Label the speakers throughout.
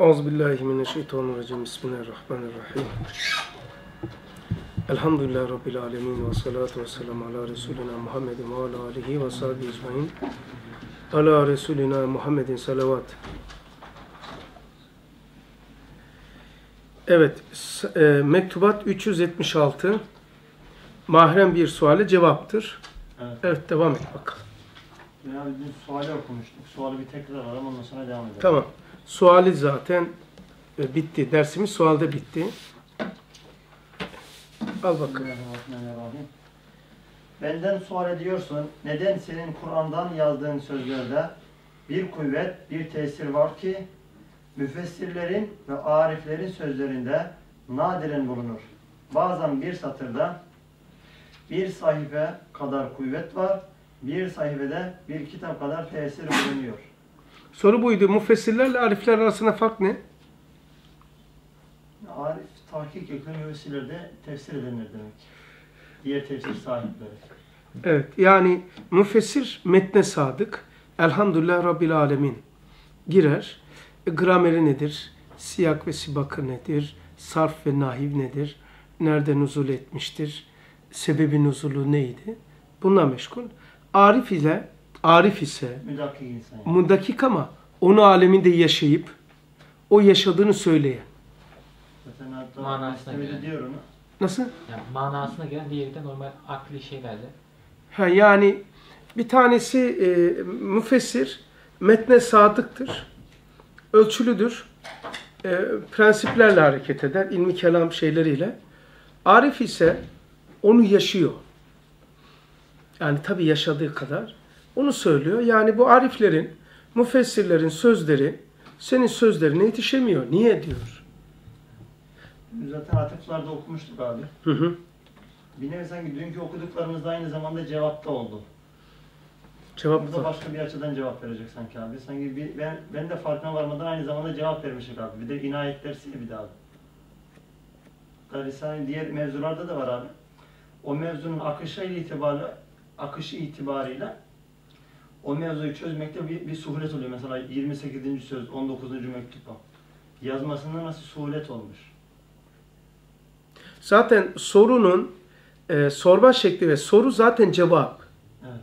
Speaker 1: Euzubillahimineşşeytanirracim. Bismillahirrahmanirrahim. Elhamdülillahi Rabbil alemin ve salatu ve selamu ala Resulina Muhammedin ve ala alihi ve sahibi ecmain. Ala Resulina Muhammedin salavat. Evet, e, mektubat 376 mahrem bir suale cevaptır.
Speaker 2: Evet.
Speaker 1: Evet, devam et bakalım.
Speaker 2: Ya dün suali okumuştuk. Suali bir tekrar alalım ondan sonra devam edelim.
Speaker 1: Tamam. Suali zaten e, bitti. Dersimiz sualde bitti. Al bakalım.
Speaker 2: Benden sual ediyorsun. Neden senin Kur'an'dan yazdığın sözlerde bir kuvvet, bir tesir var ki müfessirlerin ve ariflerin sözlerinde nadiren bulunur. Bazen bir satırda bir sayfa kadar kuvvet var, bir sayfada bir kitap kadar tesir bulunuyor.
Speaker 1: Soru buydu. Müfessirlerle arifler arasında fark ne?
Speaker 2: Arif, tahkik yakın müfessirlerde tefsir edilir demek. Diğer tefsir sahipleri.
Speaker 1: Evet. Yani müfessir metne sadık. Elhamdülillah Rabbil Alemin girer. E, grameri nedir? Siyak ve sibakı nedir? Sarf ve nahiv nedir? Nerede nuzul etmiştir? Sebebi nuzulu neydi? Bununla meşgul. Arif ile Arif ise
Speaker 2: Müdakik insan. yani.
Speaker 1: mundakik ama onu aleminde yaşayıp o yaşadığını söyleyen.
Speaker 2: Zaten hatta
Speaker 3: Manasına göre.
Speaker 2: diyor onu.
Speaker 1: Nasıl?
Speaker 3: Yani manasına gelen diğeri de normal akli şeylerle.
Speaker 1: Ha, yani bir tanesi e, müfessir, metne sadıktır, ölçülüdür, e, prensiplerle hareket eder, ilmi kelam şeyleriyle. Arif ise onu yaşıyor. Yani tabi yaşadığı kadar onu söylüyor. Yani bu ariflerin, müfessirlerin sözleri senin sözlerine yetişemiyor. Niye diyor.
Speaker 2: Zaten atıflarda okumuştuk abi.
Speaker 1: Hı hı.
Speaker 2: Bir nevi sanki dünkü okuduklarımız da aynı zamanda cevapta oldu.
Speaker 1: Cevap var.
Speaker 2: başka bir açıdan cevap verecek sanki abi. Sanki bir, ben, ben de farkına varmadan aynı zamanda cevap vermişik abi. Bir de inayet dersiyle bir abi. Hatta Risale-i diğer mevzularda da var abi. O mevzunun akışı itibariyle, akışı itibarıyla o mevzuyu çözmekte bir, bir suhulet oluyor. Mesela 28. söz, 19. mektup o. Yazmasında nasıl suhulet olmuş.
Speaker 1: Zaten sorunun e, sorma şekli ve soru zaten cevap.
Speaker 2: Evet.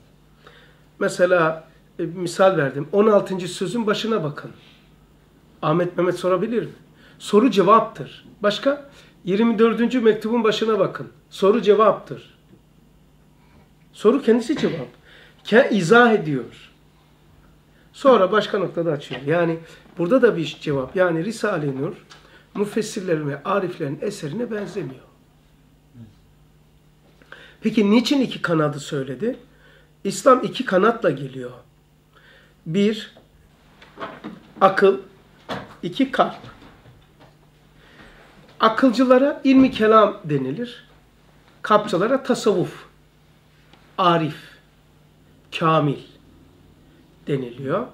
Speaker 1: Mesela e, misal verdim. 16. sözün başına bakın. Ahmet Mehmet sorabilir mi? Soru cevaptır. Başka? 24. mektubun başına bakın. Soru cevaptır. Soru kendisi cevap. Ke izah ediyor. Sonra başka noktada açıyor. Yani burada da bir cevap. Yani Risale-i Nur müfessirlerin ve ariflerin eserine benzemiyor. Peki niçin iki kanadı söyledi? İslam iki kanatla geliyor. Bir, akıl, iki kalp. Akılcılara ilmi kelam denilir. Kalpçılara tasavvuf, arif, kamil deniliyor.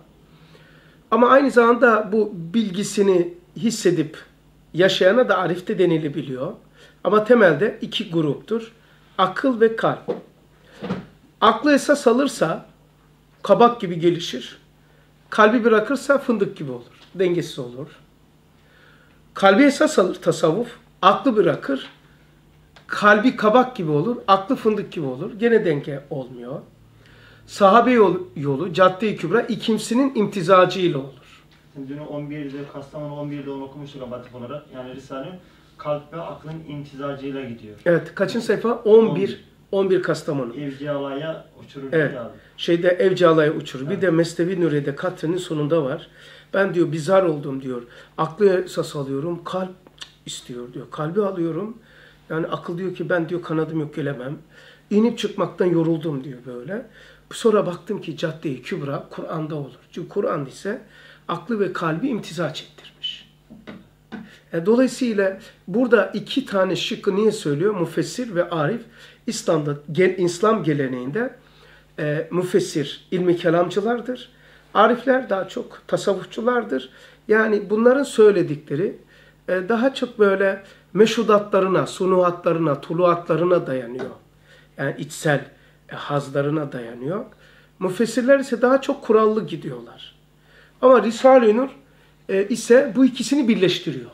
Speaker 1: Ama aynı zamanda bu bilgisini hissedip yaşayana da arif de denilebiliyor. Ama temelde iki gruptur. Akıl ve kalp. Aklı esas alırsa kabak gibi gelişir. Kalbi bırakırsa fındık gibi olur. Dengesiz olur. Kalbi esas alır tasavvuf. Aklı bırakır. Kalbi kabak gibi olur. Aklı fındık gibi olur. Gene denge olmuyor. Sahabe yolu, yolu cadde-i kübra ikimsinin imtizacıyla olur.
Speaker 2: Şimdi dün 11'de, Kastamonu 11'de onu okumuştuk abatif olarak. Yani Risale kalp ve aklın imtizacıyla gidiyor.
Speaker 1: Evet kaçıncı sayfa? 11. 11 Kastamonu.
Speaker 2: Evciyalaya uçurur
Speaker 1: Evet.
Speaker 2: abi.
Speaker 1: Şeyde Evcala'ya uçurur. Bir de Mesnevi Nuriye'de Katre'nin sonunda var. Ben diyor bizar oldum diyor. Aklı esas alıyorum. Kalp istiyor diyor. Kalbi alıyorum. Yani akıl diyor ki ben diyor kanadım yok gelemem. İnip çıkmaktan yoruldum diyor böyle. Sonra baktım ki Cadde-i Kübra Kur'an'da olur. Çünkü Kur'an ise aklı ve kalbi imtiza çektirmiş. E, dolayısıyla burada iki tane şıkkı niye söylüyor? Müfessir ve arif. İslam'da, İslam geleneğinde e, müfessir ilmi kelamcılardır. Arifler daha çok tasavvufçulardır. Yani bunların söyledikleri e, daha çok böyle meşhudatlarına, sunuhatlarına, tuluatlarına dayanıyor. Yani içsel hazlarına dayanıyor. Müfessirler ise daha çok kurallı gidiyorlar. Ama Risale-i Nur e, ise bu ikisini birleştiriyor.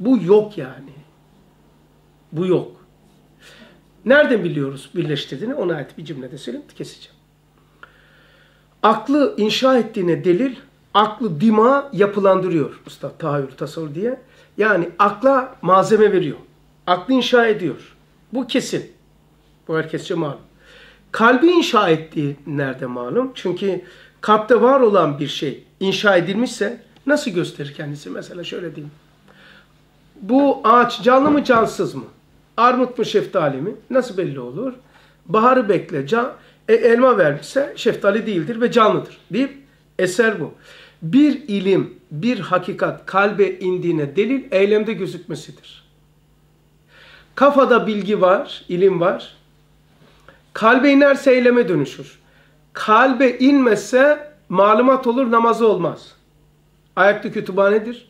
Speaker 1: Bu yok yani. Bu yok. Nereden biliyoruz birleştirdiğini? Ona ait bir cümlede söyleyeyim, keseceğim. Aklı inşa ettiğine delil, aklı dima yapılandırıyor. Usta tahayyül, tasavvur diye. Yani akla malzeme veriyor. Aklı inşa ediyor. Bu kesin. Bu herkesçe malum. Kalbi inşa ettiği nerede malum? Çünkü kalpte var olan bir şey inşa edilmişse nasıl gösterir kendisi? Mesela şöyle diyeyim. Bu ağaç canlı mı cansız mı? Armut mu şeftali mi? Nasıl belli olur? Baharı bekle. Can, e, elma vermişse şeftali değildir ve canlıdır deyip eser bu. Bir ilim, bir hakikat kalbe indiğine delil eylemde gözükmesidir. Kafada bilgi var, ilim var. Kalbe inerse eyleme dönüşür. Kalbe inmezse malumat olur, namazı olmaz. Ayakta kütüphanedir.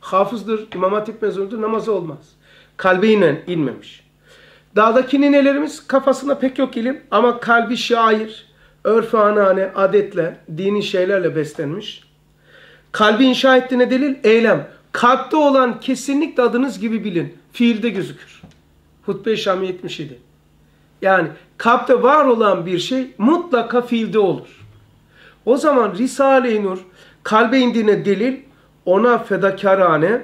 Speaker 1: Hafızdır, İmam Hatip mezunudur, namazı olmaz. Kalbe inen, inmemiş. Dağdaki ninelerimiz kafasında pek yok ilim ama kalbi şair, örf anane, adetle, dini şeylerle beslenmiş. Kalbi inşa ettiğine delil eylem. Kalpte olan kesinlikle adınız gibi bilin. Fiilde gözükür. Hutbe-i Şami 77. Yani kalpte var olan bir şey mutlaka fiilde olur. O zaman Risale-i Nur kalbe indiğine delil, ona fedakarane,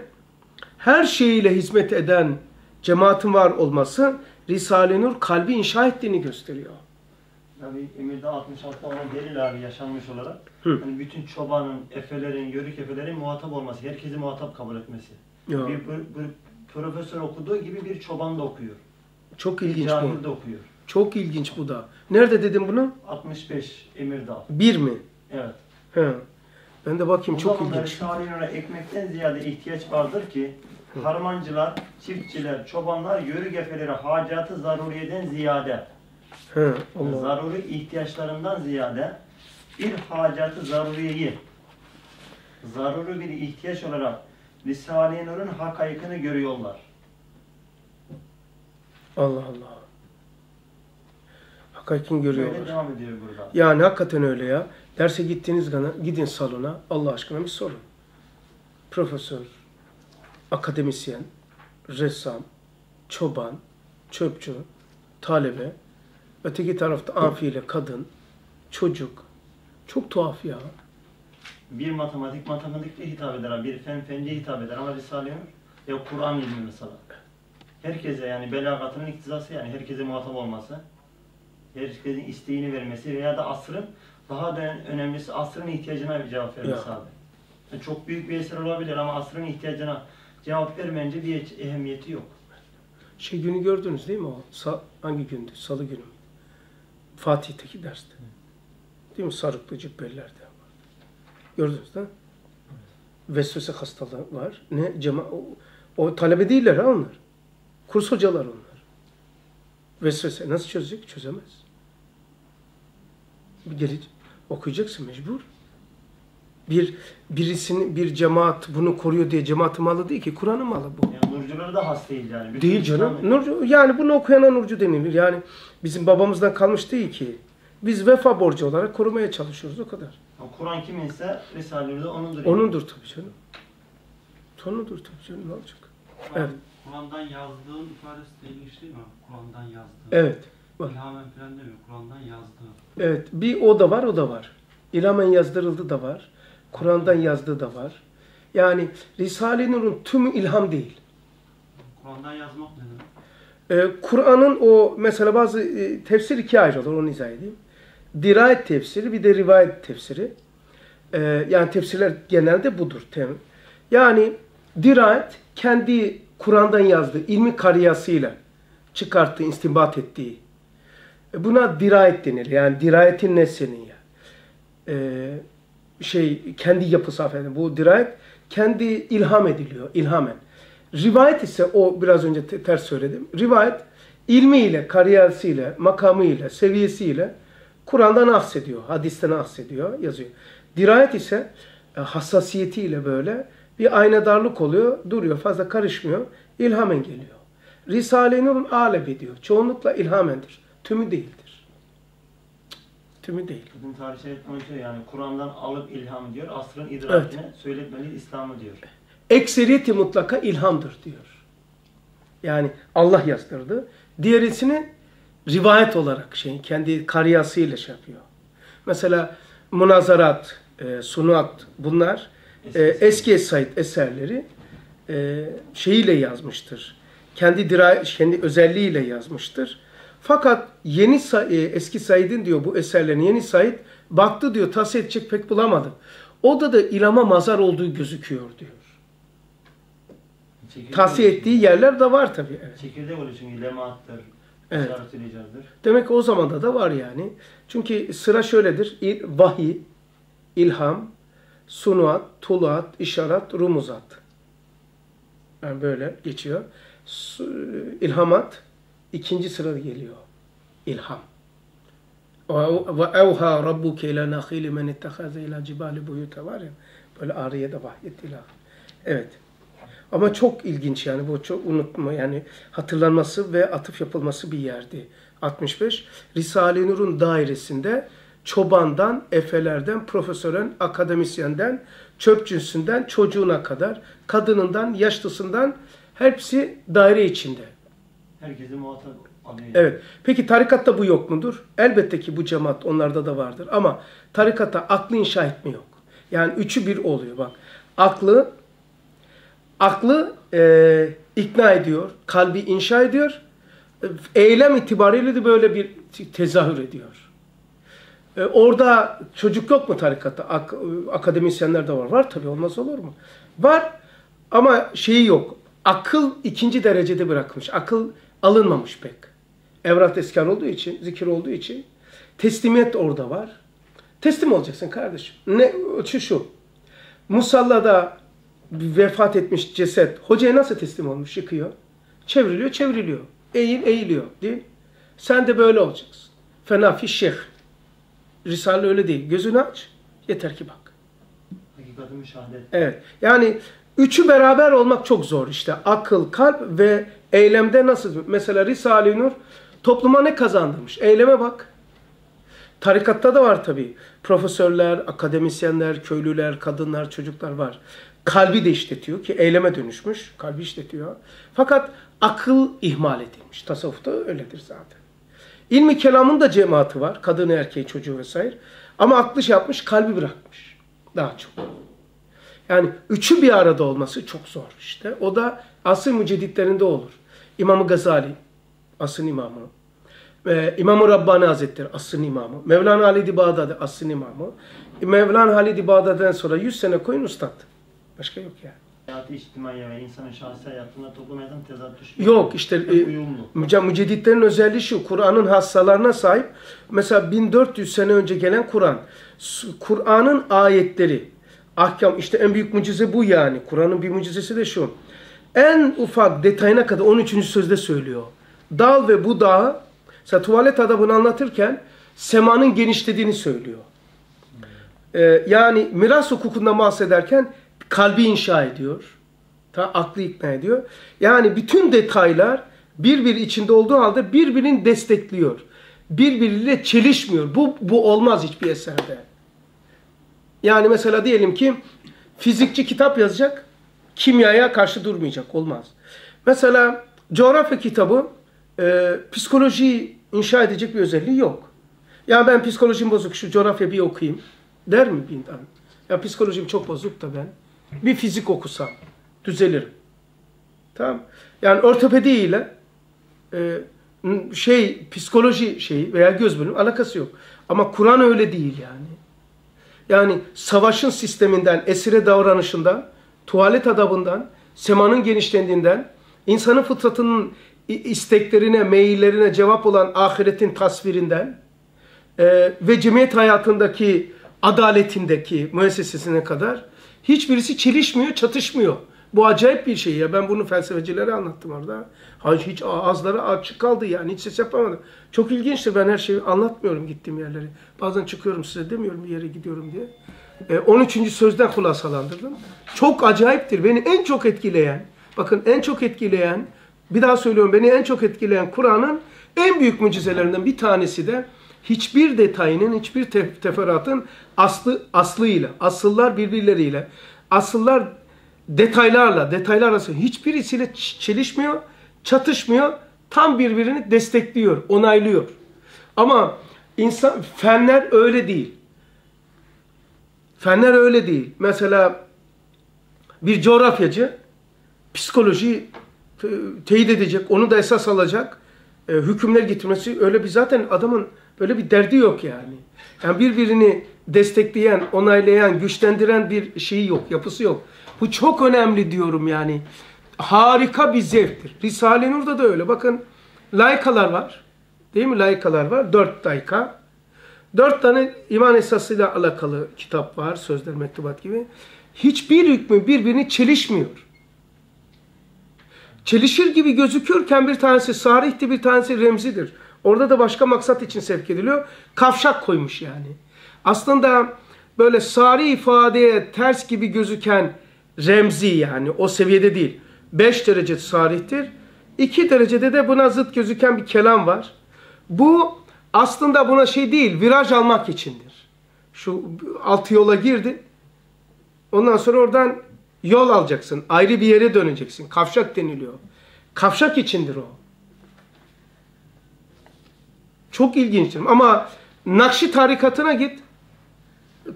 Speaker 1: her şeyiyle hizmet eden cemaatin var olması Risale-i Nur kalbi inşa ettiğini gösteriyor.
Speaker 2: Tabii Emir'de 66 olan delil abi yaşanmış olarak.
Speaker 1: Hı.
Speaker 2: Hani bütün çobanın, efelerin, yörük efelerin muhatap olması, herkesi muhatap kabul etmesi.
Speaker 1: Ya,
Speaker 2: Bir, bir, bir profesör okuduğu gibi bir çoban da okuyor.
Speaker 1: Çok ilginç bu.
Speaker 2: okuyor.
Speaker 1: Çok ilginç bu da. Nerede dedim bunu?
Speaker 2: 65 Emirdağ.
Speaker 1: Bir mi?
Speaker 2: Evet.
Speaker 1: He. Ben de bakayım çok
Speaker 2: zamanlar
Speaker 1: ilginç.
Speaker 2: Nur'a ekmekten ziyade ihtiyaç vardır ki harmancılar, çiftçiler, çobanlar yörük efeleri hacatı zaruriyeden ziyade
Speaker 1: He, Allah.
Speaker 2: zaruri ihtiyaçlarından ziyade bir hacatı zaruriyeyi zaruri bir ihtiyaç olarak Risale-i Nur'un hakaykını görüyorlar.
Speaker 1: Allah Allah. Hakikaten
Speaker 2: Böyle
Speaker 1: görüyorlar.
Speaker 2: devam ediyor burada.
Speaker 1: Yani hakikaten öyle ya. Derse gittiğiniz zaman gidin salona Allah aşkına bir sorun. Profesör, akademisyen, ressam, çoban, çöpçü, talebe, öteki tarafta amfiyle kadın, çocuk. Çok tuhaf ya.
Speaker 2: Bir matematik matematikle hitap eder, bir fen fence hitap eder ama Risale-i Nur ya Kur'an ilmi mesela. Herkese yani belagatının iktizası yani herkese muhatap olması. Herkesin isteğini vermesi veya da asrın daha da önemlisi asrın ihtiyacına bir cevap vermesi
Speaker 1: Ya.
Speaker 2: abi. Yani çok büyük bir eser olabilir ama asrın ihtiyacına cevap vermeyince bir ehemmiyeti yok.
Speaker 1: Şey günü gördünüz değil mi o? Sa- hangi gündü? Salı günü. Fatih'teki derste. Değil mi? Sarıklı cübbelerde. Gördünüz değil mi? Vesvese hastalığı var. Ne? Cema o, o talebe değiller ha onlar. Kurs hocalar onlar. Vesvese nasıl çözecek? Çözemez. Bir geri okuyacaksın mecbur. Bir birisini bir cemaat bunu koruyor diye cemaatin malı değil ki Kur'an'ın malı bu.
Speaker 2: Yani nurcuları da has değil yani. Bütün
Speaker 1: Değil canım. Nurcu, yani bunu okuyana nurcu denilir. Yani bizim babamızdan kalmış değil ki. Biz vefa borcu olarak korumaya çalışıyoruz o kadar.
Speaker 2: Kur'an kiminse Risale-i Nur'da onundur. yani.
Speaker 1: Onundur tabii canım. Tonudur tabii canım ne olacak? Evet.
Speaker 4: Kur'an'dan yazdığın ifadesi de ilginç değil mi? Kur'an'dan yazdığın.
Speaker 1: Evet.
Speaker 4: İlhamen falan demiyor. Kur'an'dan yazdığın.
Speaker 1: Evet. Bir o da var o da var. İlhamen yazdırıldı da var. Kur'an'dan yazdığı da var. Yani Risale-i Nur'un tümü ilham değil.
Speaker 4: Kur'an'dan yazmak ne demek?
Speaker 1: Ee, Kur'an'ın o mesela bazı e, tefsir ikiye ayrılır onu izah edeyim. Dirayet tefsiri bir de rivayet tefsiri. Ee, yani tefsirler genelde budur. Yani dirayet kendi Kur'an'dan yazdığı ilmi kariyasıyla çıkarttığı, istinbat ettiği. E, Buna dirayet denir. Yani dirayetin nesinin ya. Ee, şey kendi yapısı affedin. Bu dirayet kendi ilham ediliyor. ilhamen. Rivayet ise o biraz önce te- ters söyledim. Rivayet ilmiyle, kariyersiyle, makamıyla, seviyesiyle Kur'an'dan ahsediyor, hadisten ahsediyor, yazıyor. Dirayet ise e, hassasiyetiyle böyle bir aynadarlık oluyor, duruyor, fazla karışmıyor, ilhamen geliyor. Risale-i Nur'un alep ediyor. Çoğunlukla ilhamendir. Tümü değildir. Tümü değil.
Speaker 2: Kadın tarih diyor yani Kur'an'dan alıp ilham diyor. Asrın idrakine söyletmeli İslam'ı diyor.
Speaker 1: Ekseriyeti mutlaka ilhamdır diyor. Yani Allah yazdırdı. Diğerisini rivayet olarak şey kendi kariyasıyla şey yapıyor. Mesela münazarat, e, sunat bunlar e, eski Esaid eserleri e, şeyiyle yazmıştır. Kendi dira kendi özelliğiyle yazmıştır. Fakat yeni e, eski Said'in diyor bu eserlerin yeni Said baktı diyor tahsil edecek pek bulamadı. Orada da ilama mazar olduğu gözüküyor diyor.
Speaker 2: Çekirdek
Speaker 1: Tavsiye ettiği yerler de var tabii. Evet.
Speaker 2: Çekirdek oluyor çünkü lemattır.
Speaker 1: Evet. Demek o zamanda da var yani. Çünkü sıra şöyledir. İl- Vahiy, ilham, sunuat, tuluat, işaret, rumuzat. Yani böyle geçiyor. İlhamat ikinci sırada geliyor. İlham. Ve evha rabbuke ila nakhili men ittahaze ila cibali buyuta var ya. Böyle ariyede vahyetti ilah. Evet. Ama çok ilginç yani bu çok unutma yani hatırlanması ve atıf yapılması bir yerdi. 65 Risale-i Nur'un dairesinde çobandan, efelerden, profesörün, akademisyenden, çöpçüsünden, çocuğuna kadar, kadınından, yaşlısından hepsi daire içinde.
Speaker 2: Herkesi muhatap alıyor.
Speaker 1: Evet. Peki tarikatta bu yok mudur? Elbette ki bu cemaat onlarda da vardır. Ama tarikatta aklı inşa etme yok. Yani üçü bir oluyor bak. Aklı aklı e, ikna ediyor, kalbi inşa ediyor. E, Eylem itibariyle de böyle bir tezahür ediyor. E, orada çocuk yok mu tarikatta? Ak- akademisyenler de var. Var tabii olmaz olur mu? Var ama şeyi yok. Akıl ikinci derecede bırakmış. Akıl alınmamış pek. Evrat eskar olduğu için, zikir olduğu için teslimiyet orada var. Teslim olacaksın kardeşim. Ne şu şu. Musallada vefat etmiş ceset hocaya nasıl teslim olmuş? Yıkıyor. Çevriliyor, çevriliyor. Eğil, eğiliyor. Değil? Sen de böyle olacaksın. Fenafi şeyh. Risale öyle değil. Gözünü aç. Yeter ki bak.
Speaker 2: Hakikati müşahede et.
Speaker 1: Evet. Yani üçü beraber olmak çok zor işte. Akıl, kalp ve eylemde nasıl? Mesela Risale-i Nur topluma ne kazandırmış? Eyleme bak. Tarikatta da var tabii. Profesörler, akademisyenler, köylüler, kadınlar, çocuklar var. Kalbi de işletiyor ki eyleme dönüşmüş. Kalbi işletiyor. Fakat akıl ihmal edilmiş. Tasavvufta öyledir zaten. İlmi kelamın da cemaati var. Kadını, erkeği, çocuğu vesaire. Ama aklı şey yapmış, kalbi bırakmış. Daha çok. Yani üçü bir arada olması çok zor işte. O da asr mücedditlerinde olur. İmam Gazali, asrın imamı. Ee, İmam-ı Rabbani Hazretleri, asrın imamı. Mevlana Halid-i Bağdadi, asrın imamı. Mevlana Halid-i Bağdadi'den sonra 100 sene koyun ustad. Başka yok yani.
Speaker 2: Hayatı içtimaiye ve insanın şahsi hayatında toplum hayatında tezat düşmüyor.
Speaker 1: Yok işte e,
Speaker 2: uyumlu.
Speaker 1: müce- mücedditlerin özelliği şu. Kur'an'ın hassalarına sahip. Mesela 1400 sene önce gelen Kur'an. Kur'an'ın ayetleri. Ahkam işte en büyük mucize bu yani. Kur'an'ın bir mucizesi de şu. En ufak detayına kadar 13. sözde söylüyor. Dal ve bu dağı mesela tuvalet adabını anlatırken semanın genişlediğini söylüyor. Ee, yani miras hukukundan bahsederken kalbi inşa ediyor. Ta, aklı ikna ediyor. Yani bütün detaylar birbiri içinde olduğu halde birbirini destekliyor. Birbiriyle çelişmiyor. Bu, bu olmaz hiçbir eserde. Yani mesela diyelim ki fizikçi kitap yazacak, kimyaya karşı durmayacak. Olmaz. Mesela coğrafya kitabı e, psikolojiyi inşa edecek bir özelliği yok. Ya ben psikolojim bozuk, şu coğrafya bir okuyayım. Der mi bir? Ya psikolojim çok bozuk da ben. Bir fizik okusam düzelirim. Tamam. Yani ortopedi ile e, n- şey psikoloji şeyi veya göz bölümü alakası yok. Ama Kur'an öyle değil yani. Yani savaşın sisteminden, esire davranışından, tuvalet adabından, semanın genişlendiğinden, insanın fıtratının isteklerine, meyillerine cevap olan ahiretin tasvirinden e, ve cemiyet hayatındaki adaletindeki müessesesine kadar hiçbirisi çelişmiyor, çatışmıyor. Bu acayip bir şey ya. Ben bunu felsefecilere anlattım orada. Hayır, hiç ağızları açık kaldı yani. Hiç ses yapamadım. Çok ilginçtir. Ben her şeyi anlatmıyorum gittiğim yerleri. Bazen çıkıyorum size demiyorum bir yere gidiyorum diye. E, 13. sözden hulasalandırdım. Çok acayiptir. Beni en çok etkileyen, bakın en çok etkileyen, bir daha söylüyorum beni en çok etkileyen Kur'an'ın en büyük mucizelerinden bir tanesi de hiçbir detayının, hiçbir te- teferruatın aslı aslıyla, asıllar birbirleriyle, asıllar detaylarla, detaylar arasında hiçbirisiyle çelişmiyor, çatışmıyor, tam birbirini destekliyor, onaylıyor. Ama insan fenler öyle değil. Fenler öyle değil. Mesela bir coğrafyacı psikolojiyi teyit edecek, onu da esas alacak e, hükümler getirmesi öyle bir zaten adamın böyle bir derdi yok yani. Yani birbirini destekleyen, onaylayan, güçlendiren bir şeyi yok, yapısı yok. Bu çok önemli diyorum yani. Harika bir zevktir. Risale-i Nur'da da öyle. Bakın laykalar var. Değil mi? Laykalar var. Dört layka. Dört tane iman esasıyla alakalı kitap var. Sözler, mektubat gibi. Hiçbir hükmü birbirini çelişmiyor. Çelişir gibi gözükürken bir tanesi sarihti, bir tanesi remzidir. Orada da başka maksat için sevk ediliyor. Kavşak koymuş yani. Aslında böyle sari ifadeye ters gibi gözüken remzi yani o seviyede değil. 5 derece sarihtir. 2 derecede de buna zıt gözüken bir kelam var. Bu aslında buna şey değil, viraj almak içindir. Şu altı yola girdi. Ondan sonra oradan yol alacaksın. Ayrı bir yere döneceksin. Kavşak deniliyor. Kavşak içindir o. Çok ilginçtir. Ama Nakşi tarikatına git.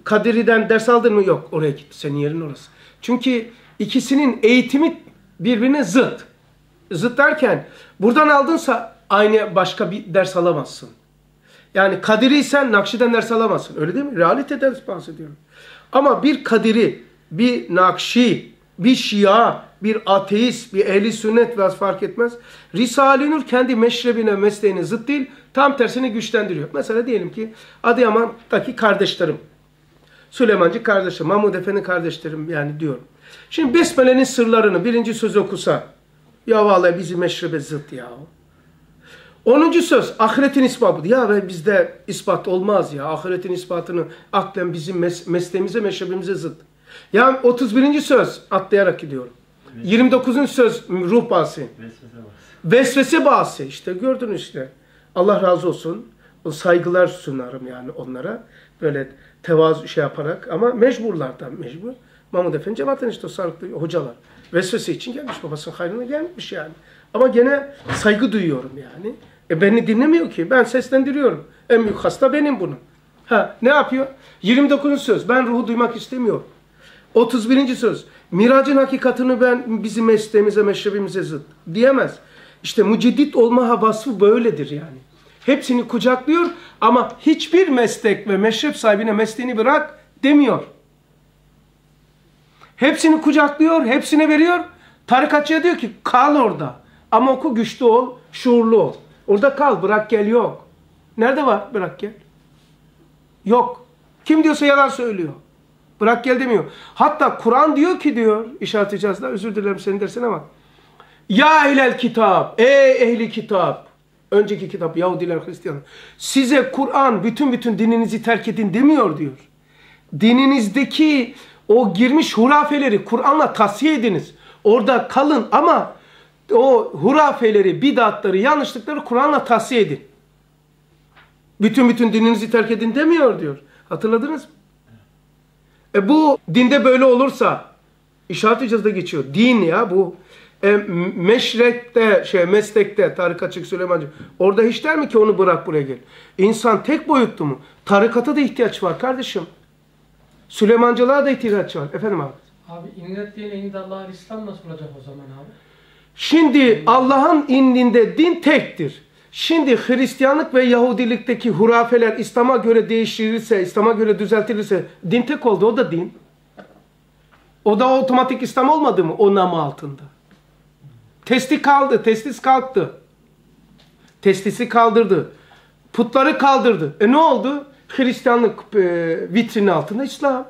Speaker 1: Kadiri'den ders aldın mı? Yok. Oraya git. Senin yerin orası. Çünkü ikisinin eğitimi birbirine zıt. Zıt derken buradan aldınsa aynı başka bir ders alamazsın. Yani Kadiriysen Nakşi'den ders alamazsın. Öyle değil mi? Realiteden bahsediyorum. Ama bir Kadiri, bir Nakşi, bir Şia, bir ateist, bir ehli sünnet ve fark etmez. Risale-i Nur kendi meşrebine, mesleğine zıt değil, tam tersini güçlendiriyor. Mesela diyelim ki Adıyaman'daki kardeşlerim, Süleymancı kardeşim, Mahmud Efendi kardeşlerim yani diyorum. Şimdi Besmele'nin sırlarını birinci söz okusa, ya vallahi bizim meşrebe zıt ya. Onuncu söz ahiretin ispatı. Ya ve bizde ispat olmaz ya. Ahiretin ispatını aklen bizim mes mesleğimize, meşrebimize zıt. Ya 31. söz atlayarak gidiyorum. 29. söz ruh bahsi.
Speaker 2: Vesvese
Speaker 1: bahsi. İşte gördün işte. Allah razı olsun. O saygılar sunarım yani onlara. Böyle tevazu şey yaparak ama mecburlardan mecbur. Mahmud Efendi cemaatin işte o sarıklı hocalar. Vesvese için gelmiş babasının hayrına gelmiş yani. Ama gene saygı duyuyorum yani. E beni dinlemiyor ki. Ben seslendiriyorum. En büyük hasta benim bunun. Ha ne yapıyor? 29. söz. Ben ruhu duymak istemiyorum. 31. söz. Miracın hakikatini ben bizim mesleğimize, meşrebimize zıt diyemez. İşte müceddit olma vasfı böyledir yani. Hepsini kucaklıyor ama hiçbir meslek ve meşrep sahibine mesleğini bırak demiyor. Hepsini kucaklıyor, hepsine veriyor. Tarikatçıya diyor ki kal orada. Ama oku güçlü ol, şuurlu ol. Orada kal, bırak gel yok. Nerede var bırak gel? Yok. Kim diyorsa yalan söylüyor. Bırak gel demiyor. Hatta Kur'an diyor ki diyor, işaret icazda özür dilerim senin dersin ama. Ya ehlel kitap, ey ehli kitap. Önceki kitap Yahudiler, Hristiyanlar. Size Kur'an bütün bütün dininizi terk edin demiyor diyor. Dininizdeki o girmiş hurafeleri Kur'an'la tasfiye ediniz. Orada kalın ama o hurafeleri, bidatları, yanlışlıkları Kur'an'la tasfiye edin. Bütün bütün dininizi terk edin demiyor diyor. Hatırladınız mı? E bu dinde böyle olursa işaret icazda geçiyor. Din ya bu. E, meşrekte, şey, meslekte, tarikatçık Süleymancı. Orada hiç der mi ki onu bırak buraya gel. İnsan tek boyutlu mu? Tarikata da ihtiyaç var kardeşim. Süleymancılığa da ihtiyaç var. Efendim abi.
Speaker 5: Abi innet diyen indallahı İslam nasıl olacak o zaman abi?
Speaker 1: Şimdi Allah'ın indinde din tektir. Şimdi Hristiyanlık ve Yahudilikteki hurafeler İslam'a göre değiştirilirse, İslam'a göre düzeltilirse din tek oldu. O da din. O da otomatik İslam olmadı mı o namı altında? Testi kaldı, testis kalktı. Testisi kaldırdı. Putları kaldırdı. E ne oldu? Hristiyanlık e, vitrini altında İslam.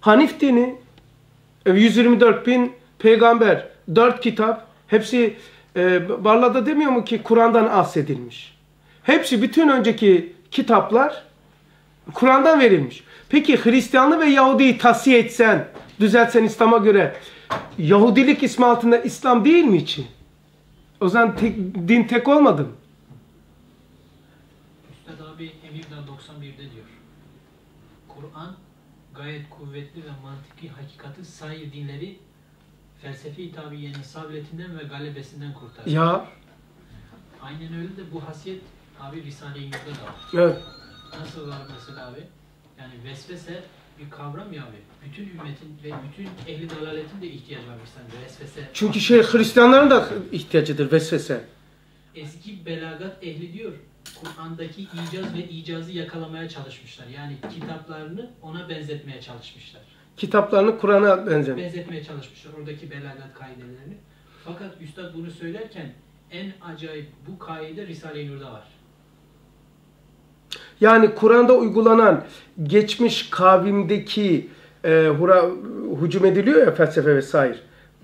Speaker 1: Hanif dini. E, 124 bin peygamber, 4 kitap. Hepsi e, Barla'da demiyor mu ki Kur'an'dan bahsedilmiş. Hepsi bütün önceki kitaplar Kur'an'dan verilmiş. Peki Hristiyanlığı ve Yahudi'yi tasfiye etsen, düzeltsen İslam'a göre Yahudilik ismi altında İslam değil mi içi? O zaman tek, din tek olmadı mı?
Speaker 4: Üstad
Speaker 6: abi Emirdağ 91'de diyor. Kur'an gayet kuvvetli ve mantıki hakikati sair dinleri felsefi tabiyenin sabretinden ve galebesinden kurtarır.
Speaker 1: Ya
Speaker 6: Aynen öyle de bu hasiyet abi Risale-i Nur'da da var.
Speaker 1: evet.
Speaker 6: Nasıl var mesela abi? Yani vesvese bir kavram ya abi. Bütün ümmetin ve bütün ehli dalaletin de ihtiyacı var mesela vesvese.
Speaker 1: Çünkü şey Hristiyanların da ihtiyacıdır vesvese.
Speaker 6: Eski belagat ehli diyor. Kur'an'daki icaz ve icazı yakalamaya çalışmışlar. Yani kitaplarını ona benzetmeye çalışmışlar.
Speaker 1: Kitaplarını Kur'an'a benzemiş.
Speaker 6: Benzetmeye çalışmışlar oradaki belagat kaidelerini. Fakat Üstad bunu söylerken en acayip bu kaide Risale-i Nur'da var.
Speaker 1: Yani Kur'an'da uygulanan geçmiş kavimdeki e, hura, hücum ediliyor ya felsefe vesaire.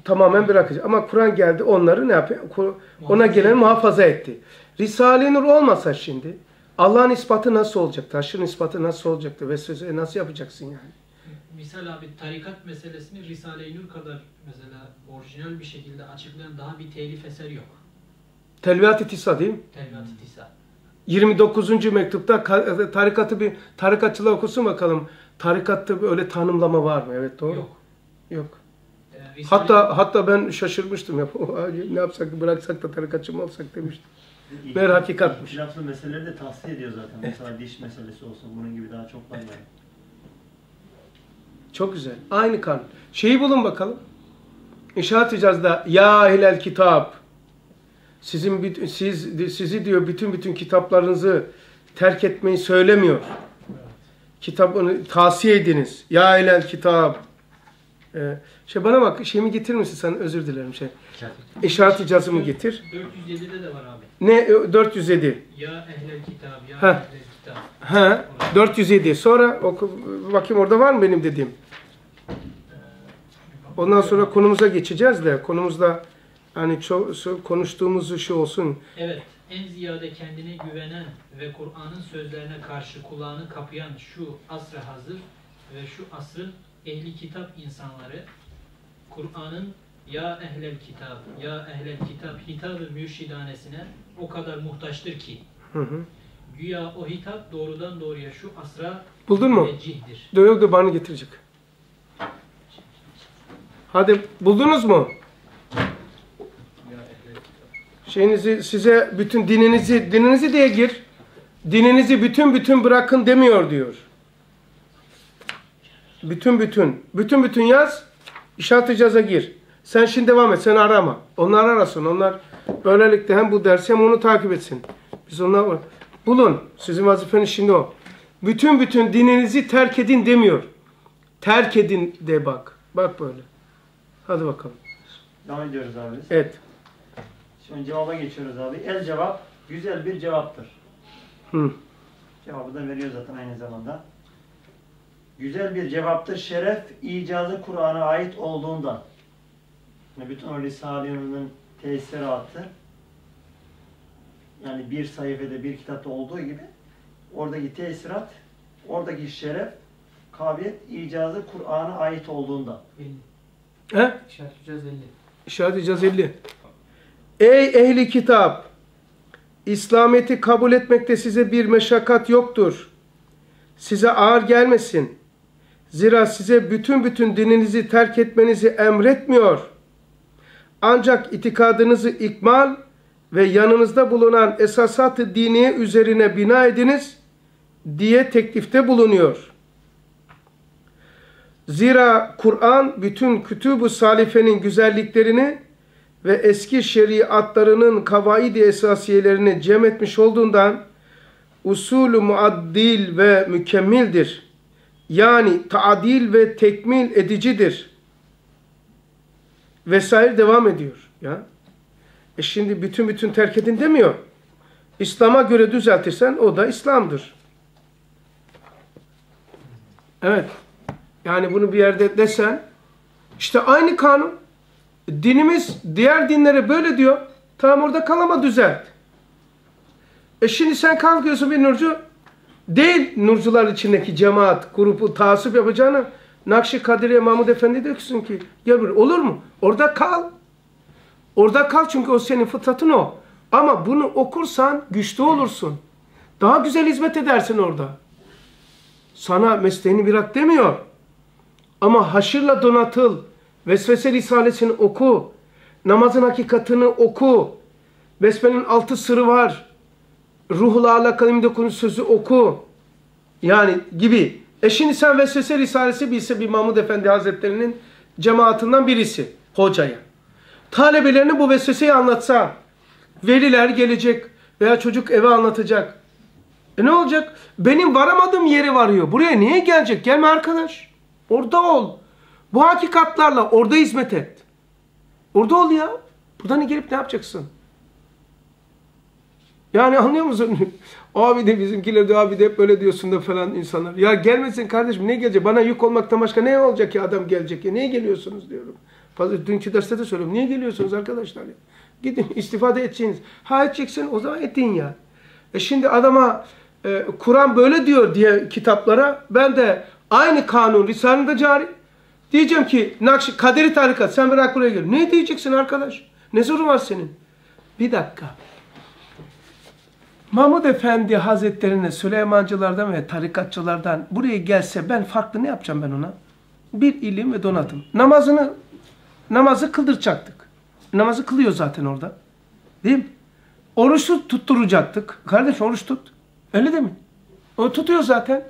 Speaker 1: Tamamen bırakacak. Ama Kur'an geldi onları ne yapıyor? Ona gelen muhafaza etti. Risale-i Nur olmasa şimdi Allah'ın ispatı nasıl olacak? Taşın ispatı nasıl olacaktı? Vesvese nasıl yapacaksın yani?
Speaker 6: Misal abi tarikat meselesini Risale-i Nur kadar mesela orijinal bir şekilde açıklayan daha bir telif eser yok.
Speaker 1: Telviyat-ı Tisa değil mi?
Speaker 6: Telvat-ı Tisa.
Speaker 1: 29. mektupta ka- tarikatı bir tarikatçılar okusun bakalım. Tarikatta öyle tanımlama var mı? Evet doğru.
Speaker 6: Yok.
Speaker 1: Yok.
Speaker 6: Ee, Risale-
Speaker 1: Hatta hatta ben şaşırmıştım ya. ne yapsak bıraksak da tarikatçı mı olsak demiştim. Meğer hakikatmiş.
Speaker 2: İhtilaflı meseleleri de tahsiye ediyor zaten. Mesela diş meselesi olsun bunun gibi daha çok var yani.
Speaker 1: Çok güzel. Aynı kanun. Şeyi bulun bakalım. İnşaat icazda ya ehlel kitap. Sizin bütün- siz sizi diyor bütün bütün kitaplarınızı terk etmeyi söylemiyor. Kitabını tavsiye ediniz. Ya ehlel kitap. Ee, şey bana bak şeyimi getirir misin sen? Özür dilerim şey. İnşaat icazımı getir.
Speaker 6: 407'de de var abi.
Speaker 1: Ne? e, 407.
Speaker 6: Ya ehlel kitab, ya
Speaker 1: Heh.
Speaker 6: ehlel kitab.
Speaker 1: Ha, 407. Sonra oku, bakayım orada var mı benim dediğim? Ondan sonra konumuza geçeceğiz de konumuzda hani çok konuştuğumuz şu olsun.
Speaker 6: Evet, en ziyade kendine güvenen ve Kur'an'ın sözlerine karşı kulağını kapayan şu asra hazır ve şu asrın ehli kitap insanları Kur'an'ın ya ehlel kitap, ya ehlel kitap hitabı mürşidanesine o kadar muhtaçtır ki
Speaker 1: Hı hı.
Speaker 6: güya o hitap doğrudan doğruya şu asra
Speaker 1: Buldun mu? Yok yok bana getirecek. Hadi buldunuz mu? Şeyinizi size bütün dininizi dininizi diye gir. Dininizi bütün bütün bırakın demiyor diyor. Bütün bütün. Bütün bütün yaz. İşaret icaza gir. Sen şimdi devam et. Sen arama. Onlar arasın. Onlar böylelikle hem bu dersi hem onu takip etsin. Biz onlar bulun. Sizin vazifeniz şimdi o. Bütün bütün dininizi terk edin demiyor. Terk edin de bak. Bak böyle. Hadi bakalım.
Speaker 2: Devam ediyoruz abi biz.
Speaker 1: Evet.
Speaker 2: Şimdi cevaba geçiyoruz abi. El cevap güzel bir cevaptır.
Speaker 1: Hı.
Speaker 2: Cevabı da veriyor zaten aynı zamanda. Güzel bir cevaptır. Şeref icazı Kur'an'a ait olduğundan. Yani bütün o Risale-i tesiratı yani bir sayfada bir kitapta olduğu gibi oradaki tesirat, oradaki şeref, kabiliyet, icazı Kur'an'a ait olduğundan.
Speaker 3: 50.
Speaker 1: He?
Speaker 3: İşaret 150.
Speaker 1: İşaret icaz 50. Ey ehli kitap! İslamiyet'i kabul etmekte size bir meşakkat yoktur. Size ağır gelmesin. Zira size bütün bütün dininizi terk etmenizi emretmiyor. Ancak itikadınızı ikmal ve yanınızda bulunan esasat-ı diniye üzerine bina ediniz diye teklifte bulunuyor. Zira Kur'an bütün kütüb-ü salifenin güzelliklerini ve eski şeriatlarının kavaidi esasiyelerini cem etmiş olduğundan usulü muaddil ve mükemmildir. Yani taadil ve tekmil edicidir. Vesaire devam ediyor. Ya. E şimdi bütün bütün terk edin demiyor. İslam'a göre düzeltirsen o da İslam'dır. Evet. Yani bunu bir yerde desen işte aynı kanun. Dinimiz diğer dinlere böyle diyor. Tamam orada kal ama düzelt. E şimdi sen kalkıyorsun bir nurcu. Değil nurcular içindeki cemaat, grubu taassup yapacağını Nakşi Kadiriye Mahmud Efendi diyorsun ki gel buraya. Olur mu? Orada kal. Orada kal çünkü o senin fıtratın o. Ama bunu okursan güçlü olursun. Daha güzel hizmet edersin orada. Sana mesleğini bırak demiyor. Ama haşırla donatıl. Vesvese Risalesini oku. Namazın hakikatini oku. Besmele'nin altı sırrı var. Ruhla alakalı dokunu sözü oku. Yani gibi. E şimdi sen Vesvese Risalesi bilse bir Mahmud Efendi Hazretleri'nin cemaatinden birisi. Hocaya. Talebelerine bu vesveseyi anlatsa. Veliler gelecek veya çocuk eve anlatacak. E ne olacak? Benim varamadığım yere varıyor. Buraya niye gelecek? Gelme arkadaş. Orada ol. Bu hakikatlarla orada hizmet et. Orada ol ya. Buradan gelip ne yapacaksın? Yani anlıyor musun? abi de bizimkiler de abi de hep böyle diyorsun da falan insanlar. Ya gelmesin kardeşim ne gelecek? Bana yük olmaktan başka ne olacak ya adam gelecek ya? Niye geliyorsunuz diyorum. Fazla dünkü derste de söylüyorum. Niye geliyorsunuz arkadaşlar ya? Gidin istifade edeceksiniz. Ha edeceksin o zaman edin ya. E şimdi adama e, Kur'an böyle diyor diye kitaplara ben de aynı kanun Risale'de cari. Diyeceğim ki Nakşi, Kaderi tarikat sen bırak buraya gel. Ne diyeceksin arkadaş? Ne zoru var senin? Bir dakika. Mahmud Efendi Hazretlerine Süleymancılardan ve tarikatçılardan buraya gelse ben farklı ne yapacağım ben ona? Bir ilim ve donatım. Namazını namazı kıldıracaktık. Namazı kılıyor zaten orada. Değil mi? Oruçlu tutturacaktık. Kardeş oruç tut. Öyle değil mi? O tutuyor zaten.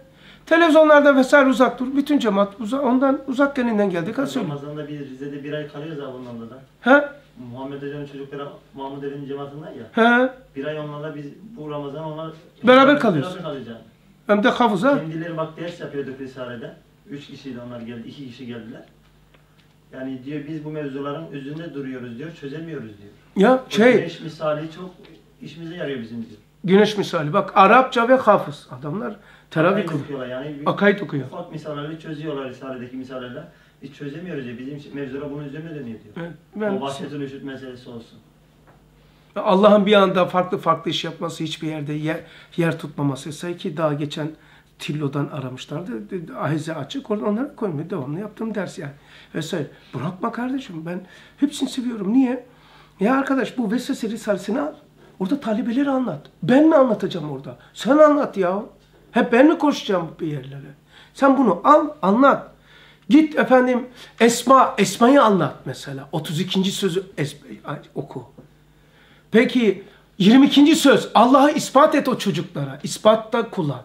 Speaker 1: Televizyonlarda vesaire uzak dur. Bütün cemaat uza, ondan uzak gelinden geldik. Hadi söyle.
Speaker 2: Ramazan'da biz Rize'de bir ay kalıyoruz abi onlarla da.
Speaker 1: He?
Speaker 2: Muhammed Hoca'nın çocukları Mahmud Efendi cemaatinden ya.
Speaker 1: He?
Speaker 2: Bir ay onlarla biz bu Ramazan onlar...
Speaker 1: Beraber kalıyoruz.
Speaker 2: Beraber kalacağız.
Speaker 1: Hem de hafız ha.
Speaker 2: Kendileri bak ders yapıyorduk Risale'de. Üç kişiydi onlar geldi, iki kişi geldiler. Yani diyor biz bu mevzuların üzerinde duruyoruz diyor, çözemiyoruz diyor.
Speaker 1: Ya
Speaker 2: O
Speaker 1: şey
Speaker 2: güneş misali çok işimize yarıyor bizim diyor.
Speaker 1: güneş misali. Bak Arapça ve hafız. Adamlar teravih kılıyor.
Speaker 2: yani. bir-
Speaker 1: Akayit okuyor.
Speaker 2: Ufak misalleri çözüyorlar Risale'deki misallerle. Biz çözemiyoruz diyor. Bizim mevzular bunun üzerine dönüyor diyor.
Speaker 1: Evet,
Speaker 2: O
Speaker 1: Ben,
Speaker 2: vahşetin üşüt meselesi olsun.
Speaker 1: Allah'ın bir anda farklı farklı iş yapması, hiçbir yerde yer, yer tutmaması. Say ki daha geçen Tillo'dan aramışlardı. Ahize açık. Onları koymuyor. Devamlı yaptığım ders yani. Vesaire. Bırakma kardeşim. Ben hepsini seviyorum. Niye? Ya arkadaş bu Vesvese Risalesini al. Orada talebeleri anlat. Ben mi anlatacağım orada? Sen anlat ya. Hep ben mi koşacağım bir yerlere? Sen bunu al, anlat. Git efendim Esma, Esma'yı anlat mesela. 32. sözü oku. Peki 22. söz Allah'ı ispat et o çocuklara. İspatta kullan.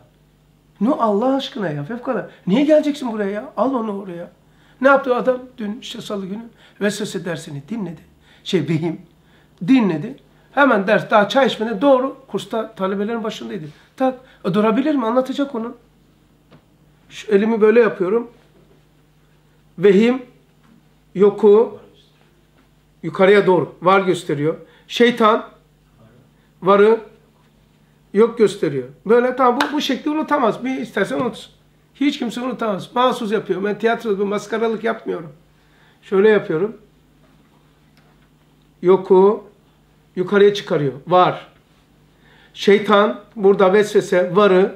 Speaker 1: Ne Allah aşkına ya fevkalade. Niye geleceksin buraya ya? Al onu oraya. Ne yaptı adam dün işte salı günü? Vesvese dersini dinledi. Şey vehim dinledi. Hemen ders daha çay içmeden doğru kursta talebelerin başındaydı. Tak e, durabilir mi? Anlatacak onu. Şu elimi böyle yapıyorum. Vehim yoku yukarıya doğru var gösteriyor. Şeytan varı yok gösteriyor. Böyle tamam bu, bu şekli unutamaz. Bir istersen unutsun. Hiç kimse unutamaz. Mahsus yapıyor. Ben tiyatroda bir maskaralık yapmıyorum. Şöyle yapıyorum. Yoku yukarıya çıkarıyor. Var. Şeytan burada vesvese varı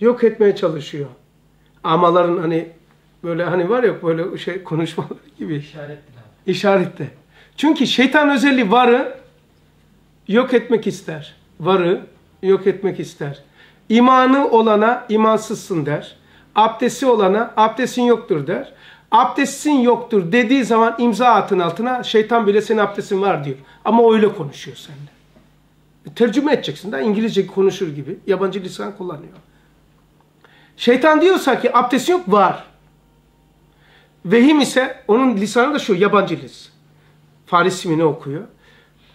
Speaker 1: yok etmeye çalışıyor. Amaların hani böyle hani var ya böyle şey konuşmaları gibi.
Speaker 5: İşaretli.
Speaker 1: Çünkü şeytan özelliği varı yok etmek ister. Varı yok etmek ister. İmanı olana imansızsın der. Abdesti olana abdestin yoktur der. Abdestin yoktur dediği zaman imza atın altına şeytan bile senin abdestin var diyor. Ama öyle konuşuyor seninle. Tercüme edeceksin de İngilizce konuşur gibi. Yabancı lisan kullanıyor. Şeytan diyorsa ki abdestin yok var. Vehim ise onun lisanı da şu yabancı lisan. Faris ne okuyor?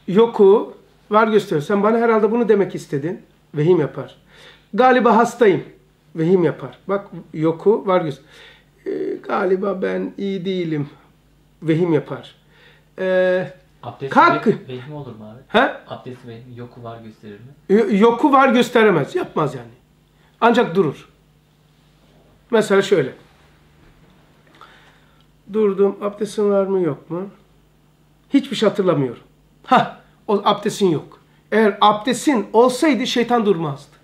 Speaker 1: Yoku var gösteriyor. Sen bana herhalde bunu demek istedin. Vehim yapar. Galiba hastayım. Vehim yapar. Bak yoku var gösteriyor. Ee, galiba ben iyi değilim. Vehim yapar. Ee,
Speaker 3: Abdest
Speaker 1: Kalk.
Speaker 3: ve vehmi olur mu abi?
Speaker 1: he?
Speaker 3: Abdest vehmi yoku var gösterir mi?
Speaker 1: Yoku var gösteremez. Yapmaz yani. Ancak durur. Mesela şöyle. Durdum. Abdestin var mı yok mu? Hiçbir şey hatırlamıyorum. Ha, o abdestin yok. Eğer abdestin olsaydı şeytan durmazdı.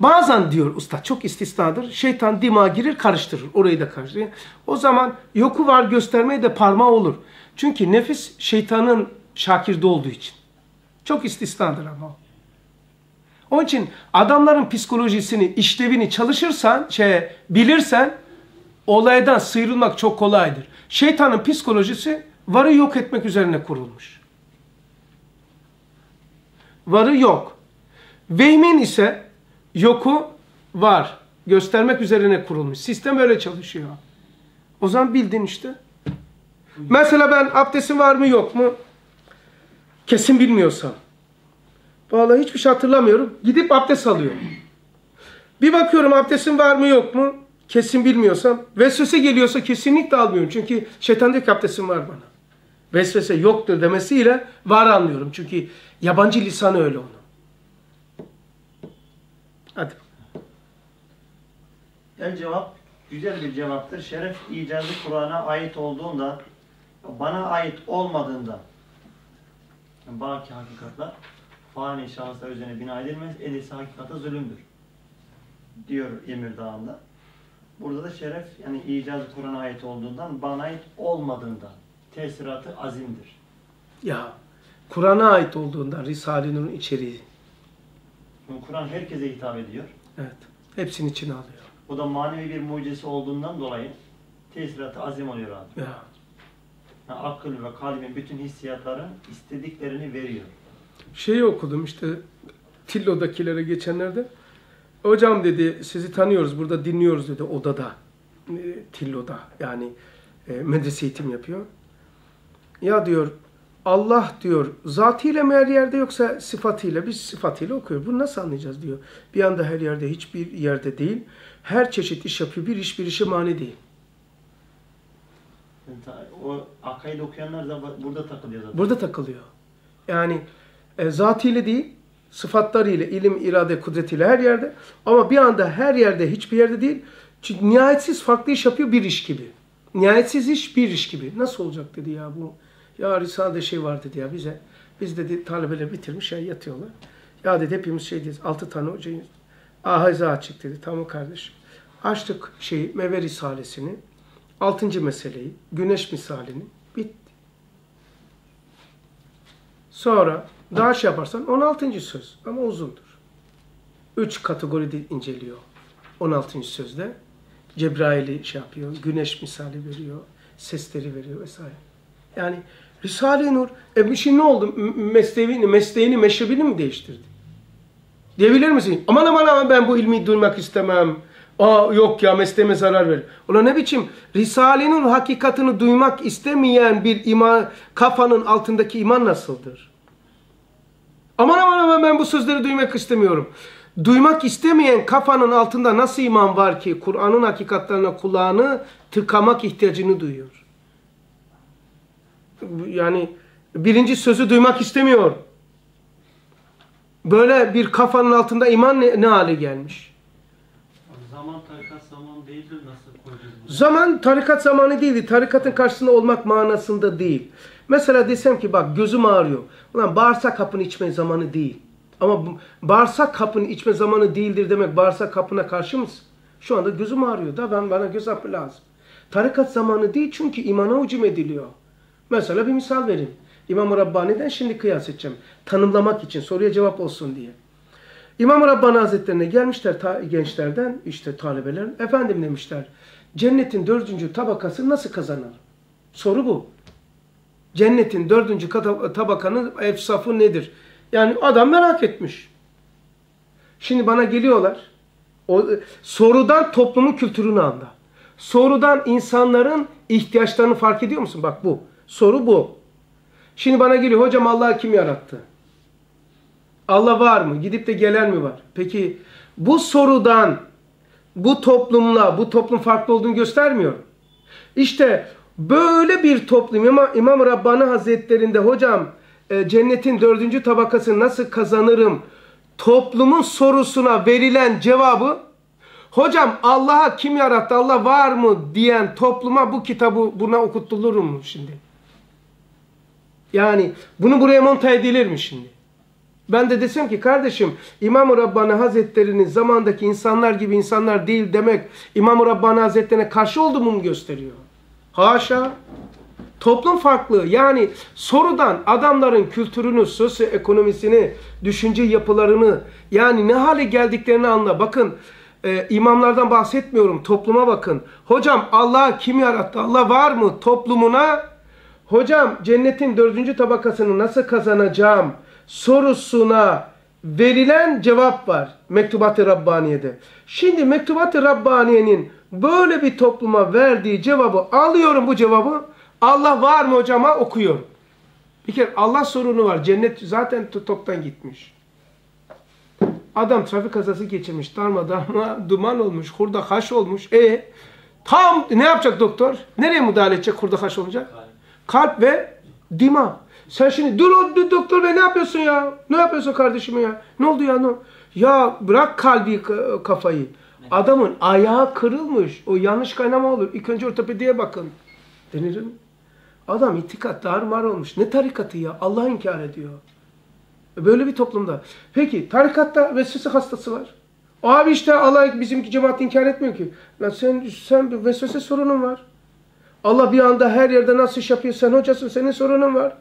Speaker 1: Bazen diyor usta çok istisnadır. Şeytan dima girir karıştırır. Orayı da karıştırır. O zaman yoku var göstermeye de parmağı olur. Çünkü nefis şeytanın şakirde olduğu için. Çok istisnadır ama. Onun için adamların psikolojisini, işlevini çalışırsan, şey bilirsen olaydan sıyrılmak çok kolaydır. Şeytanın psikolojisi varı yok etmek üzerine kurulmuş. Varı yok. Vehmin ise yoku var. Göstermek üzerine kurulmuş. Sistem öyle çalışıyor. O zaman bildin işte. Mesela ben abdestim var mı yok mu? Kesin bilmiyorsam. Vallahi hiçbir şey hatırlamıyorum. Gidip abdest alıyorum. Bir bakıyorum abdestim var mı yok mu? Kesin bilmiyorsam. Vesvese geliyorsa kesinlikle almıyorum. Çünkü şeytan diyor ki abdestim var bana. Vesvese yoktur demesiyle var anlıyorum. Çünkü yabancı lisanı öyle onun. Hadi.
Speaker 2: El cevap güzel bir cevaptır. Şeref icazı Kur'an'a ait olduğunda, bana ait olmadığında baki hakikatlar fani şahıslar üzerine bina edilmez, edilse hakikata zulümdür. Diyor Emir Dağı'nda. Burada da şeref yani icazı Kur'an'a ait olduğundan, bana ait olmadığından tesiratı azimdir.
Speaker 1: Ya Kur'an'a ait olduğundan Risale-i Nur'un içeriği.
Speaker 2: Çünkü Kur'an herkese hitap ediyor.
Speaker 1: Evet. Hepsini içine alıyor.
Speaker 2: O da manevi bir mucizesi olduğundan dolayı tesiratı azim oluyor abi.
Speaker 1: Ya.
Speaker 2: Yani akıl ve kalbin bütün hissiyatların istediklerini veriyor.
Speaker 1: Şeyi okudum işte Tillo'dakilere geçenlerde. Hocam dedi sizi tanıyoruz burada dinliyoruz dedi odada. E, Tillo'da yani e, medrese eğitim yapıyor. Ya diyor Allah diyor zatıyla mı her yerde yoksa sıfatıyla biz sıfatıyla okuyor. Bunu nasıl anlayacağız diyor. Bir anda her yerde hiçbir yerde değil. Her çeşit iş yapıyor. Bir iş bir işe mani değil.
Speaker 2: O akaid okuyanlar da bu- burada takılıyor zaten.
Speaker 1: Burada takılıyor. Yani e, zatıyla değil, sıfatlarıyla, ilim, irade, kudretiyle her yerde. Ama bir anda her yerde, hiçbir yerde değil. Çünkü nihayetsiz farklı iş yapıyor bir iş gibi. Nihayetsiz iş bir iş gibi. Nasıl olacak dedi ya bu. Ya Risale'de şey var dedi ya bize. Biz dedi talebeler bitirmiş ya yatıyorlar. Ya dedi hepimiz şey diyoruz. Altı tane hocayız. Ahize açık dedi. Tamam kardeşim. Açtık şeyi, Meve Risalesini. Altıncı meseleyi, güneş misalini. Bitti. Sonra daha şey yaparsan 16. söz ama uzundur. Üç kategoride inceliyor. 16. sözde. Cebrail'i şey yapıyor, güneş misali veriyor, sesleri veriyor vesaire. Yani Risale-i Nur, e bir şey ne oldu? Mesleğini, mesleğini, meşrebini mi değiştirdi? Diyebilir misin? Aman aman aman ben bu ilmi duymak istemem. Aa yok ya mesleğime zarar verir. Ulan ne biçim Risale'nin hakikatini duymak istemeyen bir iman, kafanın altındaki iman nasıldır? Aman aman aman ben bu sözleri duymak istemiyorum. Duymak istemeyen kafanın altında nasıl iman var ki Kur'an'ın hakikatlerine kulağını tıkamak ihtiyacını duyuyor? Yani birinci sözü duymak istemiyor. Böyle bir kafanın altında iman ne, ne hale gelmiş?
Speaker 4: Zaman tarikat zaman değildir nasıl koyacağız bunu?
Speaker 1: Zaman tarikat zamanı değildi. Tarikatın karşısında olmak manasında değil. Mesela desem ki bak gözüm ağrıyor. Ulan bağırsak kapını içme zamanı değil. Ama bağırsak kapını içme zamanı değildir demek bağırsak kapına karşı mısın? Şu anda gözüm ağrıyor da ben bana göz hapı lazım. Tarikat zamanı değil çünkü imana hücum ediliyor. Mesela bir misal vereyim. İmam-ı Rabbani'den şimdi kıyas edeceğim. Tanımlamak için soruya cevap olsun diye. İmam-ı Rabbani Hazretlerine gelmişler ta- gençlerden, işte talebeler. Efendim demişler, cennetin dördüncü tabakası nasıl kazanır? Soru bu. Cennetin dördüncü tabakanın efsafı nedir? Yani adam merak etmiş. Şimdi bana geliyorlar. O, sorudan toplumun kültürünü anla. Sorudan insanların ihtiyaçlarını fark ediyor musun? Bak bu. Soru bu. Şimdi bana geliyor hocam Allah'ı kim yarattı? Allah var mı? Gidip de gelen mi var? Peki bu sorudan bu toplumla bu toplum farklı olduğunu göstermiyor. İşte böyle bir toplum İmam, İmam Rabbani Hazretlerinde hocam e, cennetin dördüncü tabakasını nasıl kazanırım? Toplumun sorusuna verilen cevabı hocam Allah'a kim yarattı Allah var mı diyen topluma bu kitabı buna okutulur mu şimdi? Yani bunu buraya monta edilir mi şimdi? Ben de desem ki kardeşim İmam-ı Rabbani Hazretleri'nin zamandaki insanlar gibi insanlar değil demek İmam-ı Rabbani Hazretlerine karşı olduğumu mu gösteriyor? Haşa. toplum farklı. Yani sorudan adamların kültürünü, sosyoekonomisini, düşünce yapılarını yani ne hale geldiklerini anla. Bakın e, imamlardan bahsetmiyorum. Topluma bakın. Hocam Allah kim yarattı? Allah var mı? Toplumuna hocam cennetin dördüncü tabakasını nasıl kazanacağım sorusuna verilen cevap var Mektubat-ı Rabbaniye'de. Şimdi Mektubat-ı Rabbaniye'nin böyle bir topluma verdiği cevabı alıyorum bu cevabı. Allah var mı hocama okuyorum. Bir kere Allah sorunu var. Cennet zaten toktan gitmiş. Adam trafik kazası geçirmiş. Darmadağma duman olmuş. Hurda haş olmuş. E tam ne yapacak doktor? Nereye müdahale edecek hurda haş olacak? Kalp ve dima. Sen şimdi dur, dur doktor bey ne yapıyorsun ya? Ne yapıyorsun kardeşim ya? Ne oldu ya? Ne? Ya bırak kalbi ka- kafayı. Adamın ayağı kırılmış. O yanlış kaynama olur. İlk önce ortopediye bakın. Denir mi? Adam itikat darmar olmuş. Ne tarikatı ya? Allah inkar ediyor. Böyle bir toplumda. Peki tarikatta vesvese hastası var. Abi işte Allah bizimki cemaat inkar etmiyor ki. Lan sen, sen vesvese sorunun var. Allah bir anda her yerde nasıl iş yapıyor? Sen hocasın, senin sorunun var.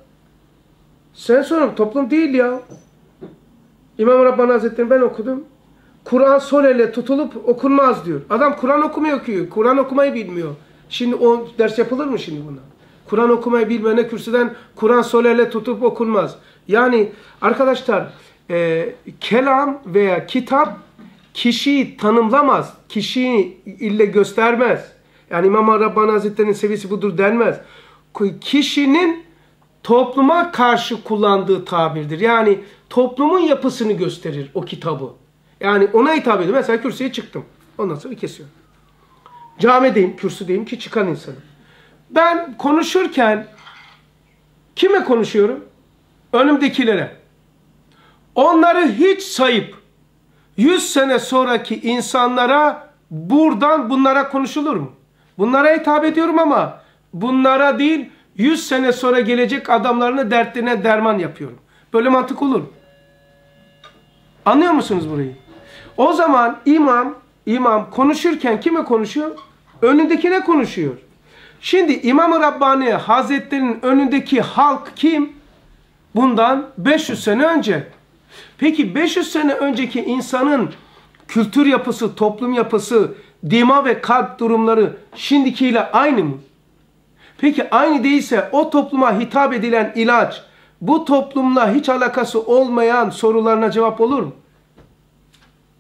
Speaker 1: Sen sorun, toplum değil ya. İmam Rabbani Hazretleri ben okudum. Kur'an sol elle tutulup okunmaz diyor. Adam Kur'an okumuyor ki. Kur'an okumayı bilmiyor. Şimdi o ders yapılır mı şimdi buna? Kur'an okumayı bilmeyene kürsüden Kur'an sol elle tutup okunmaz. Yani arkadaşlar e, kelam veya kitap kişiyi tanımlamaz. Kişiyi ille göstermez. Yani İmam Rabbani Hazretleri'nin seviyesi budur denmez. Kişinin topluma karşı kullandığı tabirdir. Yani toplumun yapısını gösterir o kitabı. Yani ona hitap ediyor. Mesela kürsüye çıktım. Ondan sonra kesiyorum. Camideyim, kürsüdeyim ki çıkan insanım. Ben konuşurken kime konuşuyorum? Önümdekilere. Onları hiç sayıp 100 sene sonraki insanlara buradan bunlara konuşulur mu? Bunlara hitap ediyorum ama bunlara değil 100 sene sonra gelecek adamlarını dertlerine derman yapıyorum. Böyle mantık olur? Anlıyor musunuz burayı? O zaman imam imam konuşurken kime konuşuyor? Önündekine konuşuyor. Şimdi İmam-ı Rabbani Hazretleri'nin önündeki halk kim? Bundan 500 sene önce. Peki 500 sene önceki insanın kültür yapısı, toplum yapısı, dima ve kalp durumları şimdikiyle aynı mı? Peki aynı değilse o topluma hitap edilen ilaç bu toplumla hiç alakası olmayan sorularına cevap olur mu?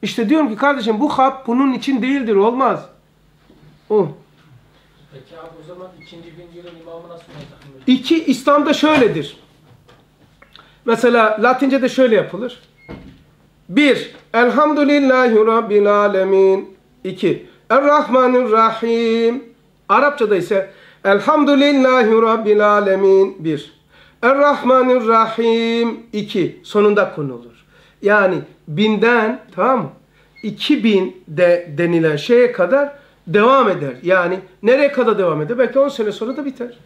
Speaker 1: İşte diyorum ki kardeşim bu hap bunun için değildir olmaz. O.
Speaker 5: Peki abi o zaman ikinci yılın imamı nasıl?
Speaker 1: İki İslam'da şöyledir. Mesela Latince'de şöyle yapılır. Bir, Elhamdülillahi Rabbil Alemin. İki, Errahmanirrahim. Arapçada ise Elhamdülillahi Rabbil Alemin. Bir. Errahmanirrahim. İki. Sonunda konulur. Yani binden tamam mı? 2000 de denilen şeye kadar devam eder. Yani nereye kadar devam eder? Belki 10 sene sonra da biter.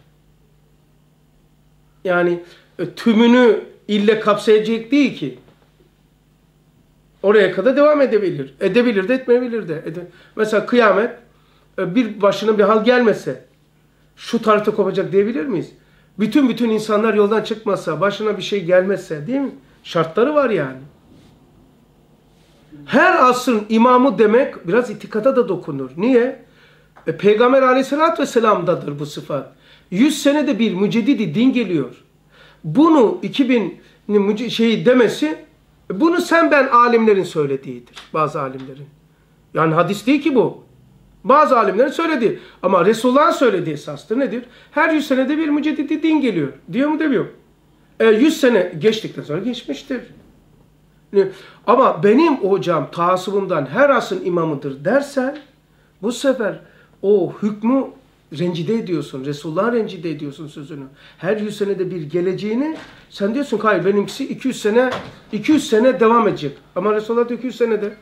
Speaker 1: Yani e, tümünü ille kapsayacak değil ki. Oraya kadar devam edebilir. Edebilir de etmeyebilir de. Ede- Mesela kıyamet e, bir başına bir hal gelmese şu tarihte kopacak diyebilir miyiz? Bütün bütün insanlar yoldan çıkmasa, başına bir şey gelmezse değil mi? Şartları var yani. Her asrın imamı demek biraz itikata da dokunur. Niye? E, Peygamber aleyhissalatü vesselam'dadır bu sıfat. 100 senede bir müceddidi din geliyor. Bunu 2000 müce- şeyi demesi bunu sen ben alimlerin söylediğidir. Bazı alimlerin. Yani hadis değil ki bu. Bazı alimlerin söylediği. Ama Resulullah'ın söylediği esastır nedir? Her 100 senede bir müceddidi din geliyor. Diyor mu demiyor. E, 100 sene geçtikten sonra geçmiştir. Ama benim hocam taasubumdan her asın imamıdır dersen bu sefer o hükmü rencide ediyorsun. Resulullah'ı rencide ediyorsun sözünü. Her 100 senede bir geleceğini sen diyorsun ki hayır benimkisi 200 sene 200 sene devam edecek. Ama Resulullah da 200 senede.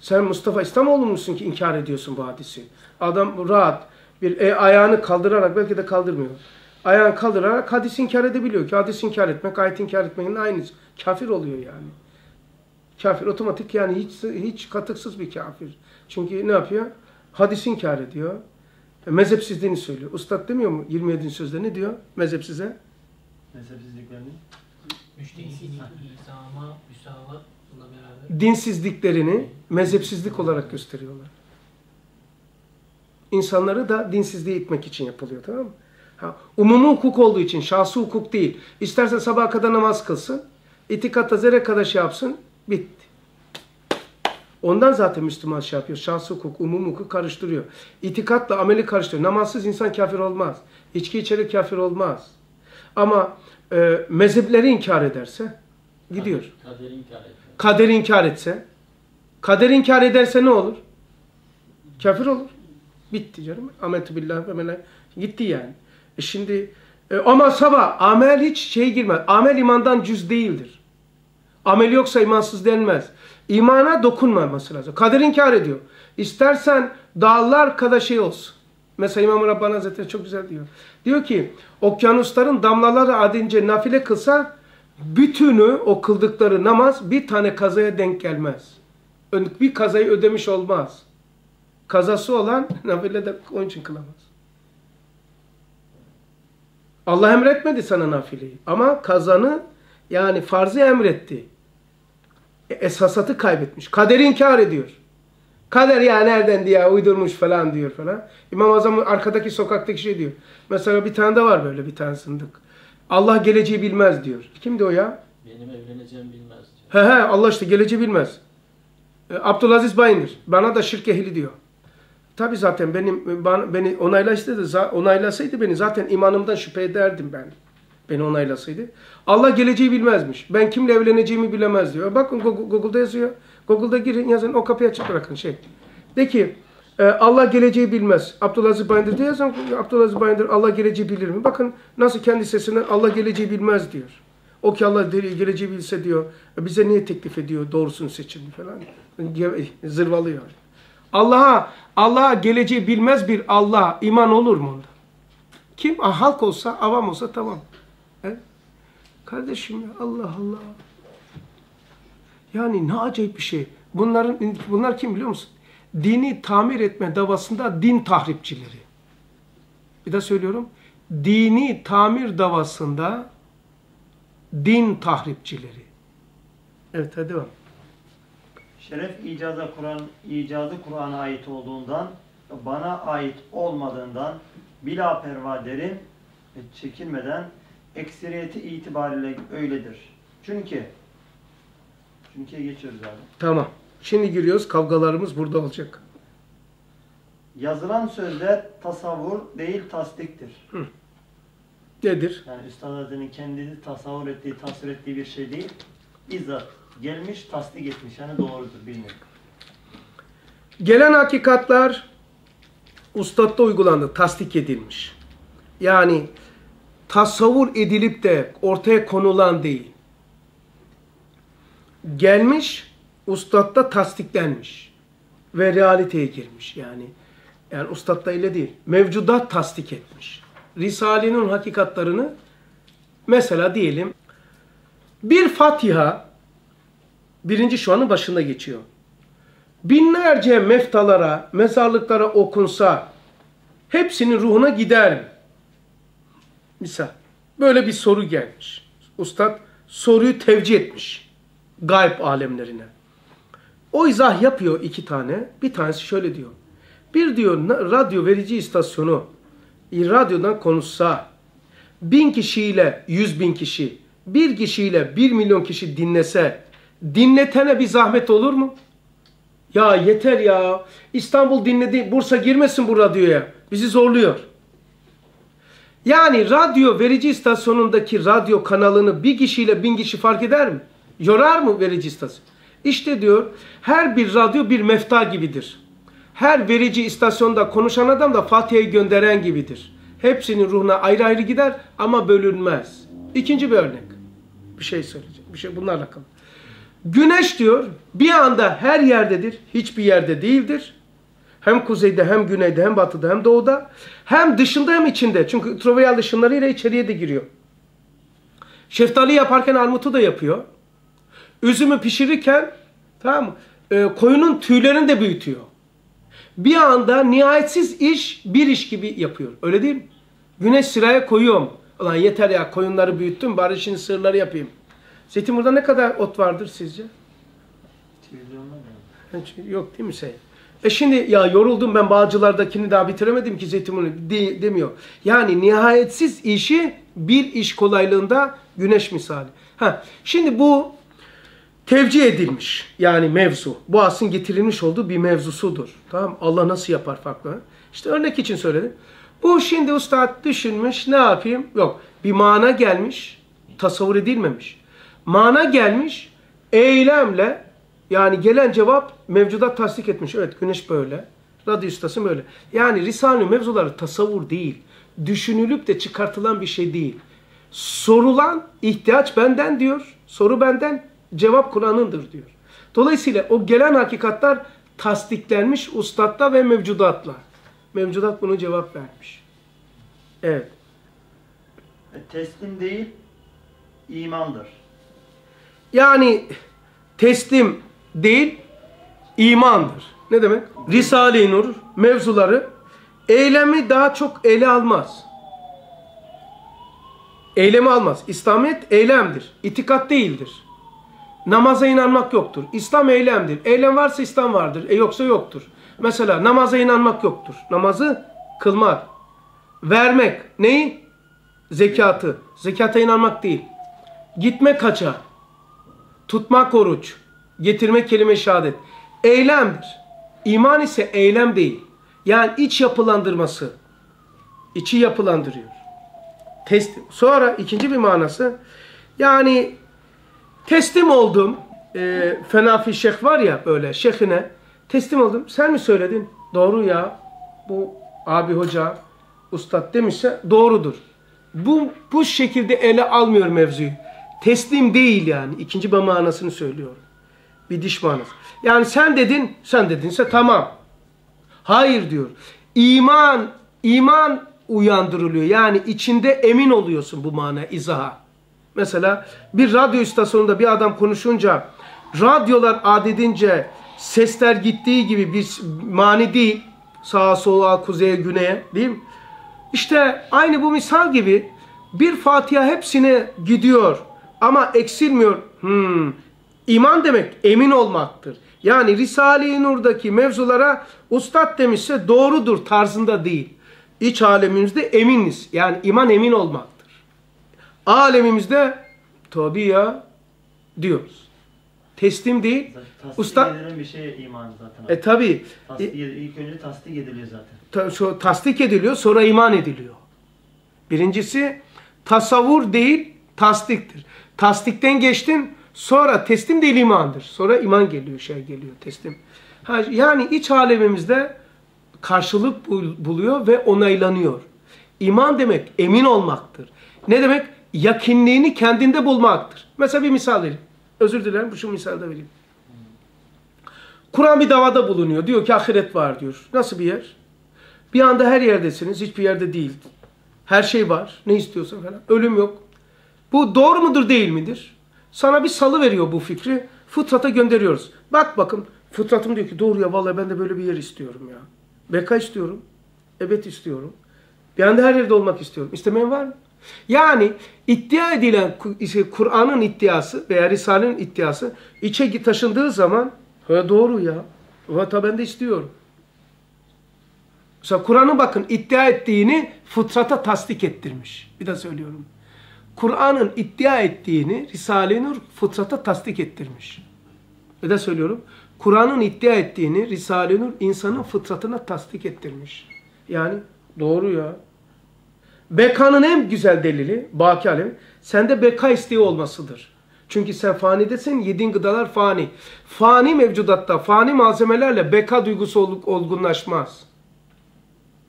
Speaker 1: Sen Mustafa İslamoğlu musun ki inkar ediyorsun bu hadisi? Adam rahat bir e, ayağını kaldırarak belki de kaldırmıyor. Ayağını kaldırarak hadisi inkar edebiliyor ki hadisi inkar etmek ayet inkar etmenin aynısı. Kafir oluyor yani. Kafir otomatik yani hiç hiç katıksız bir kafir. Çünkü ne yapıyor? Hadisi inkar ediyor. E, mezhepsizliğini söylüyor. Ustad demiyor mu 27. sözde ne diyor mezhepsize?
Speaker 2: Mezhepsizliklerini.
Speaker 1: Dinsizliklerini mezhepsizlik olarak gösteriyorlar. İnsanları da dinsizliğe itmek için yapılıyor tamam mı? Ha, umumi hukuk olduğu için şahsi hukuk değil. İsterse sabaha kadar namaz kılsın, itikatta zerre kadar şey yapsın, bitti. Ondan zaten Müslüman şey yapıyor. Şahsi hukuk, umumi hukuk karıştırıyor. İtikatla ameli karıştırıyor. Namazsız insan kafir olmaz. İçki içerek kafir olmaz. Ama e, mezhepleri inkar ederse gidiyor.
Speaker 4: Kaderi inkar.
Speaker 1: Kaderi inkar etse, kader inkar ederse ne olur? Kafir olur. Bitti canım. Ametü billah ve melek. Gitti yani. E şimdi e, ama sabah amel hiç şey girmez. Amel imandan cüz değildir. Amel yoksa imansız denmez. İmana dokunmaması lazım. Kader inkar ediyor. İstersen dağlar kadar şey olsun. Mesela İmam Rabbani Hazretleri çok güzel diyor. Diyor ki okyanusların damlaları adince nafile kılsa bütünü o kıldıkları namaz bir tane kazaya denk gelmez. Bir kazayı ödemiş olmaz. Kazası olan nafile de onun için kılamaz. Allah emretmedi sana nafileyi. Ama kazanı yani farzı emretti. Esasatı kaybetmiş. Kaderi inkar ediyor. Kader ya nereden diye uydurmuş falan diyor falan. İmam Azam arkadaki sokaktaki şey diyor. Mesela bir tane de var böyle bir tane sındık. Allah geleceği bilmez diyor. Kimdi o ya?
Speaker 4: Benim evleneceğim bilmez diyor.
Speaker 1: He he Allah işte geleceği bilmez. E, Abdülaziz Bayındır. Bana da şirk ehli diyor. Tabi zaten benim bana, beni onaylasaydı, onaylasaydı beni zaten imanımdan şüphe ederdim ben. Beni onaylasaydı. Allah geleceği bilmezmiş. Ben kimle evleneceğimi bilemez diyor. Bakın Google- Google'da yazıyor. Google'da girin yazın o kapıyı açık bırakın şey. De ki e, Allah geleceği bilmez. Abdülaziz Bayındır diye yazın. Abdülaziz Bayındır Allah geleceği bilir mi? Bakın nasıl kendi sesinden Allah geleceği bilmez diyor. O ki Allah geleceği bilse diyor. "E, Bize niye teklif ediyor doğrusunu seçin falan. Ge- Zırvalıyor. Allah'a Allah'a geleceği bilmez bir Allah iman olur mu onda? Kim? Ah, halk olsa, avam olsa tamam. Kardeşim ya Allah Allah. Yani ne acayip bir şey. Bunların bunlar kim biliyor musun? Dini tamir etme davasında din tahripçileri. Bir daha söylüyorum. Dini tamir davasında din tahripçileri. Evet hadi devam.
Speaker 2: Şeref icaza Kur'an icazı Kur'an'a ait olduğundan bana ait olmadığından bila perva derim çekinmeden ekseriyeti itibariyle öyledir. Çünkü çünkü geçiyoruz abi.
Speaker 1: Tamam. Şimdi giriyoruz. Kavgalarımız burada olacak.
Speaker 2: Yazılan sözler tasavvur değil tasdiktir.
Speaker 1: Nedir?
Speaker 2: Yani Üstad Hazretleri'nin kendisi tasavvur ettiği, tasvir ettiği bir şey değil. Bizzat gelmiş, tasdik etmiş. Yani doğrudur, bilmiyorum.
Speaker 1: Gelen hakikatler ustatta uygulandı, tasdik edilmiş. Yani tasavvur edilip de ortaya konulan değil. Gelmiş, ustatta tasdiklenmiş ve realiteye girmiş. Yani yani ustatta ile değil, mevcudat tasdik etmiş. Risale'nin hakikatlarını mesela diyelim bir Fatiha birinci şu anın başında geçiyor binlerce meftalara, mezarlıklara okunsa hepsinin ruhuna gider mi? Misal. Böyle bir soru gelmiş. Ustad soruyu tevcih etmiş. Gayb alemlerine. O izah yapıyor iki tane. Bir tanesi şöyle diyor. Bir diyor radyo verici istasyonu e, radyodan konuşsa bin kişiyle yüz bin kişi, bir kişiyle bir milyon kişi dinlese dinletene bir zahmet olur mu? Ya yeter ya. İstanbul dinledi. Bursa girmesin bu radyoya. Bizi zorluyor. Yani radyo verici istasyonundaki radyo kanalını bir kişiyle bin kişi fark eder mi? Yorar mı verici istasyon? İşte diyor her bir radyo bir mefta gibidir. Her verici istasyonda konuşan adam da Fatiha'yı gönderen gibidir. Hepsinin ruhuna ayrı ayrı gider ama bölünmez. İkinci bir örnek. Bir şey söyleyeceğim. Bir şey bunlarla alakalı. Güneş diyor bir anda her yerdedir, hiçbir yerde değildir. Hem kuzeyde hem güneyde hem batıda hem doğuda. Hem dışında hem içinde. Çünkü ultraviyol ışınlarıyla içeriye de giriyor. Şeftali yaparken armutu da yapıyor. Üzümü pişirirken tamam mı? E, koyunun tüylerini de büyütüyor. Bir anda nihayetsiz iş bir iş gibi yapıyor. Öyle değil mi? Güneş sıraya koyuyorum. Ulan yeter ya koyunları büyüttüm bari şimdi sığırları yapayım. Zeytinburnu'da ne kadar ot vardır sizce? Hiç Yok değil mi şey? E şimdi ya yoruldum ben Bağcılar'dakini daha bitiremedim ki Zeytinburnu de- demiyor. Yani nihayetsiz işi bir iş kolaylığında güneş misali. Ha, şimdi bu tevcih edilmiş yani mevzu. Bu aslında getirilmiş olduğu bir mevzusudur. Tamam? Allah nasıl yapar farklı? İşte örnek için söyledim. Bu şimdi ustad düşünmüş ne yapayım? Yok bir mana gelmiş tasavvur edilmemiş. Mana gelmiş eylemle yani gelen cevap mevcudat tasdik etmiş. Evet güneş böyle. Ustası böyle. Yani Risale-i mevzuları tasavvur değil. Düşünülüp de çıkartılan bir şey değil. Sorulan ihtiyaç benden diyor. Soru benden, cevap Kur'an'ındır diyor. Dolayısıyla o gelen hakikatler tasdiklenmiş ustatta ve mevcudatla. Mevcudat bunu cevap vermiş. Evet.
Speaker 2: E, teslim değil, imandır.
Speaker 1: Yani teslim değil, imandır. Ne demek? Risale-i Nur mevzuları eylemi daha çok ele almaz. Eylemi almaz. İslamiyet eylemdir. İtikat değildir. Namaza inanmak yoktur. İslam eylemdir. Eylem varsa İslam vardır. E yoksa yoktur. Mesela namaza inanmak yoktur. Namazı kılmak. Vermek. Neyi? Zekatı. Zekata inanmak değil. Gitmek kaça. Tutmak oruç. Getirmek kelime şehadet. Eylemdir. İman ise eylem değil. Yani iç yapılandırması. İçi yapılandırıyor. Teslim. Sonra ikinci bir manası yani teslim oldum. E, Fenafi Şeyh var ya böyle şeyhine teslim oldum. Sen mi söyledin? Doğru ya. Bu abi hoca ustad demişse doğrudur. Bu bu şekilde ele almıyor mevzuyu. Teslim değil yani. İkinci bir manasını söylüyorum. Bir diş manası. Yani sen dedin, sen dedinse tamam. Hayır diyor. İman, iman uyandırılıyor. Yani içinde emin oluyorsun bu mana izaha. Mesela bir radyo istasyonunda bir adam konuşunca radyolar adedince sesler gittiği gibi bir mani değil. Sağa sola, kuzeye, güneye değil mi? İşte aynı bu misal gibi bir Fatiha hepsine gidiyor ama eksilmiyor. Hmm. İman demek emin olmaktır. Yani Risale-i Nur'daki mevzulara ustad demişse doğrudur tarzında değil. İç alemimizde eminiz. Yani iman emin olmaktır. Alemimizde tabi ya diyoruz. Teslim değil.
Speaker 2: Tasdik
Speaker 1: Usta-
Speaker 2: edilen bir şey iman zaten.
Speaker 1: E tabi
Speaker 2: Tasdik, ilk önce tasdik ediliyor zaten.
Speaker 1: ta- şu tasdik ediliyor sonra iman ediliyor. Birincisi tasavvur değil tasdiktir. Tasdikten geçtin sonra teslim değil imandır. Sonra iman geliyor şey geliyor teslim. Yani iç alemimizde karşılık bul- buluyor ve onaylanıyor. İman demek emin olmaktır. Ne demek? Yakinliğini kendinde bulmaktır. Mesela bir misal vereyim. Özür dilerim şu misalde vereyim. Kur'an bir davada bulunuyor. Diyor ki ahiret var diyor. Nasıl bir yer? Bir anda her yerdesiniz. Hiçbir yerde değil. Her şey var. Ne istiyorsan falan. Ölüm yok. Bu doğru mudur değil midir? Sana bir salı veriyor bu fikri. Fıtrata gönderiyoruz. Bak bakın. Fıtratım diyor ki doğru ya vallahi ben de böyle bir yer istiyorum ya. Beka istiyorum. Ebed istiyorum. Bir anda her yerde olmak istiyorum. İstemeyen var mı? Yani iddia edilen işte Kur'an'ın iddiası veya Risale'nin iddiası içe taşındığı zaman doğru ya. Vata ben de istiyorum. Mesela Kur'an'ın bakın iddia ettiğini fıtrata tasdik ettirmiş. Bir daha söylüyorum. Kur'an'ın iddia ettiğini Risale-i Nur fıtrata tasdik ettirmiş. Daha söylüyorum. Kur'an'ın iddia ettiğini Risale-i Nur insanın fıtratına tasdik ettirmiş. Yani doğru ya. Bekanın en güzel delili, baki alemi, sende beka isteği olmasıdır. Çünkü sen fanidesin, yediğin gıdalar fani. Fani mevcudatta, fani malzemelerle beka duygusu ol- olgunlaşmaz.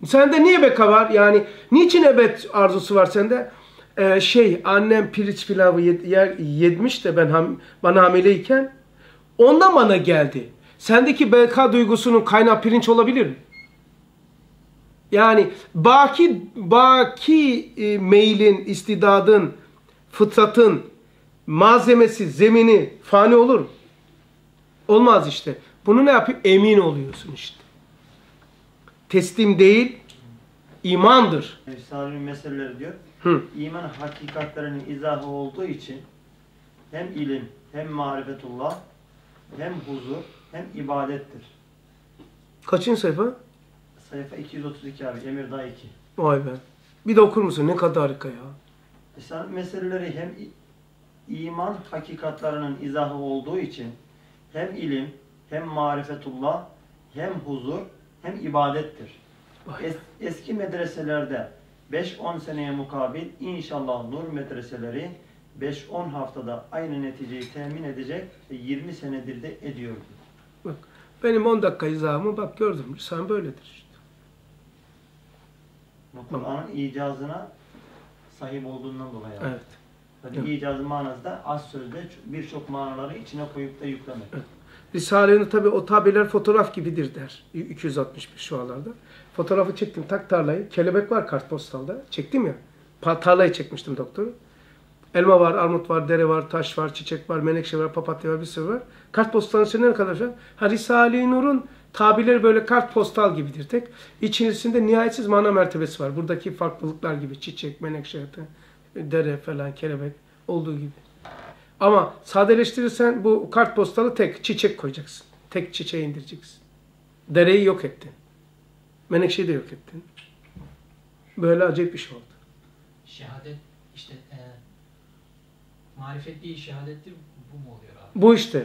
Speaker 1: Sende niye beka var? Yani niçin ebed arzusu var sende? Ee, şey, annem pirinç pilavı yed- yer, yedmiş de ben ham, bana hamileyken ondan bana geldi. Sendeki beka duygusunun kaynağı pirinç olabilir mi? Yani baki baki e, meylin, istidadın, fıtratın malzemesi, zemini fani olur mu? Olmaz işte. Bunu ne yapıyor? Emin oluyorsun işte. Teslim değil, imandır.
Speaker 2: Risale'nin meseleleri diyor.
Speaker 1: Hı.
Speaker 2: İman hakikatlerinin izahı olduğu için hem ilim, hem marifetullah, hem huzur, hem ibadettir.
Speaker 1: Kaçıncı sayfa?
Speaker 2: Sayfa 232 abi, Emirdağ 2.
Speaker 1: Vay be. Bir de okur musun? Ne kadar harika ya.
Speaker 2: Risale meseleleri hem iman hakikatlarının izahı olduğu için hem ilim, hem marifetullah, hem huzur, hem ibadettir. Es- eski medreselerde 5-10 seneye mukabil inşallah nur medreseleri 5-10 haftada aynı neticeyi temin edecek ve 20 senedir de ediyordu.
Speaker 1: Bak benim 10 dakika izahımı bak gördüm. Sen böyledir işte.
Speaker 2: Bu Kur'an'ın icazına sahip olduğundan dolayı.
Speaker 1: Evet.
Speaker 2: Tabii
Speaker 1: Evet.
Speaker 2: icazı manası da az sözde birçok manaları içine koyup da yüklemek.
Speaker 1: Risale'nin tabi o tabirler fotoğraf gibidir der. 261 şu alarda. Fotoğrafı çektim tak tarlayı. Kelebek var kartpostalda. Çektim ya. Tarlayı çekmiştim doktor. Elma var, armut var, dere var, taş var, çiçek var, menekşe var, papatya var, bir sürü var. Kartpostalın içinde ne kadar şey? Ha Risale-i Nur'un tabirleri böyle kartpostal gibidir tek. İçerisinde nihayetsiz mana mertebesi var. Buradaki farklılıklar gibi çiçek, menekşe, dere falan, kelebek olduğu gibi. Ama sadeleştirirsen bu kartpostalı tek çiçek koyacaksın. Tek çiçeği indireceksin. Dereyi yok ettin. Menekşeyi de yok ettin. Böyle acayip bir şey oldu.
Speaker 6: Şehadet işte e, marifet değil şehadettir bu mu oluyor abi?
Speaker 1: Bu işte.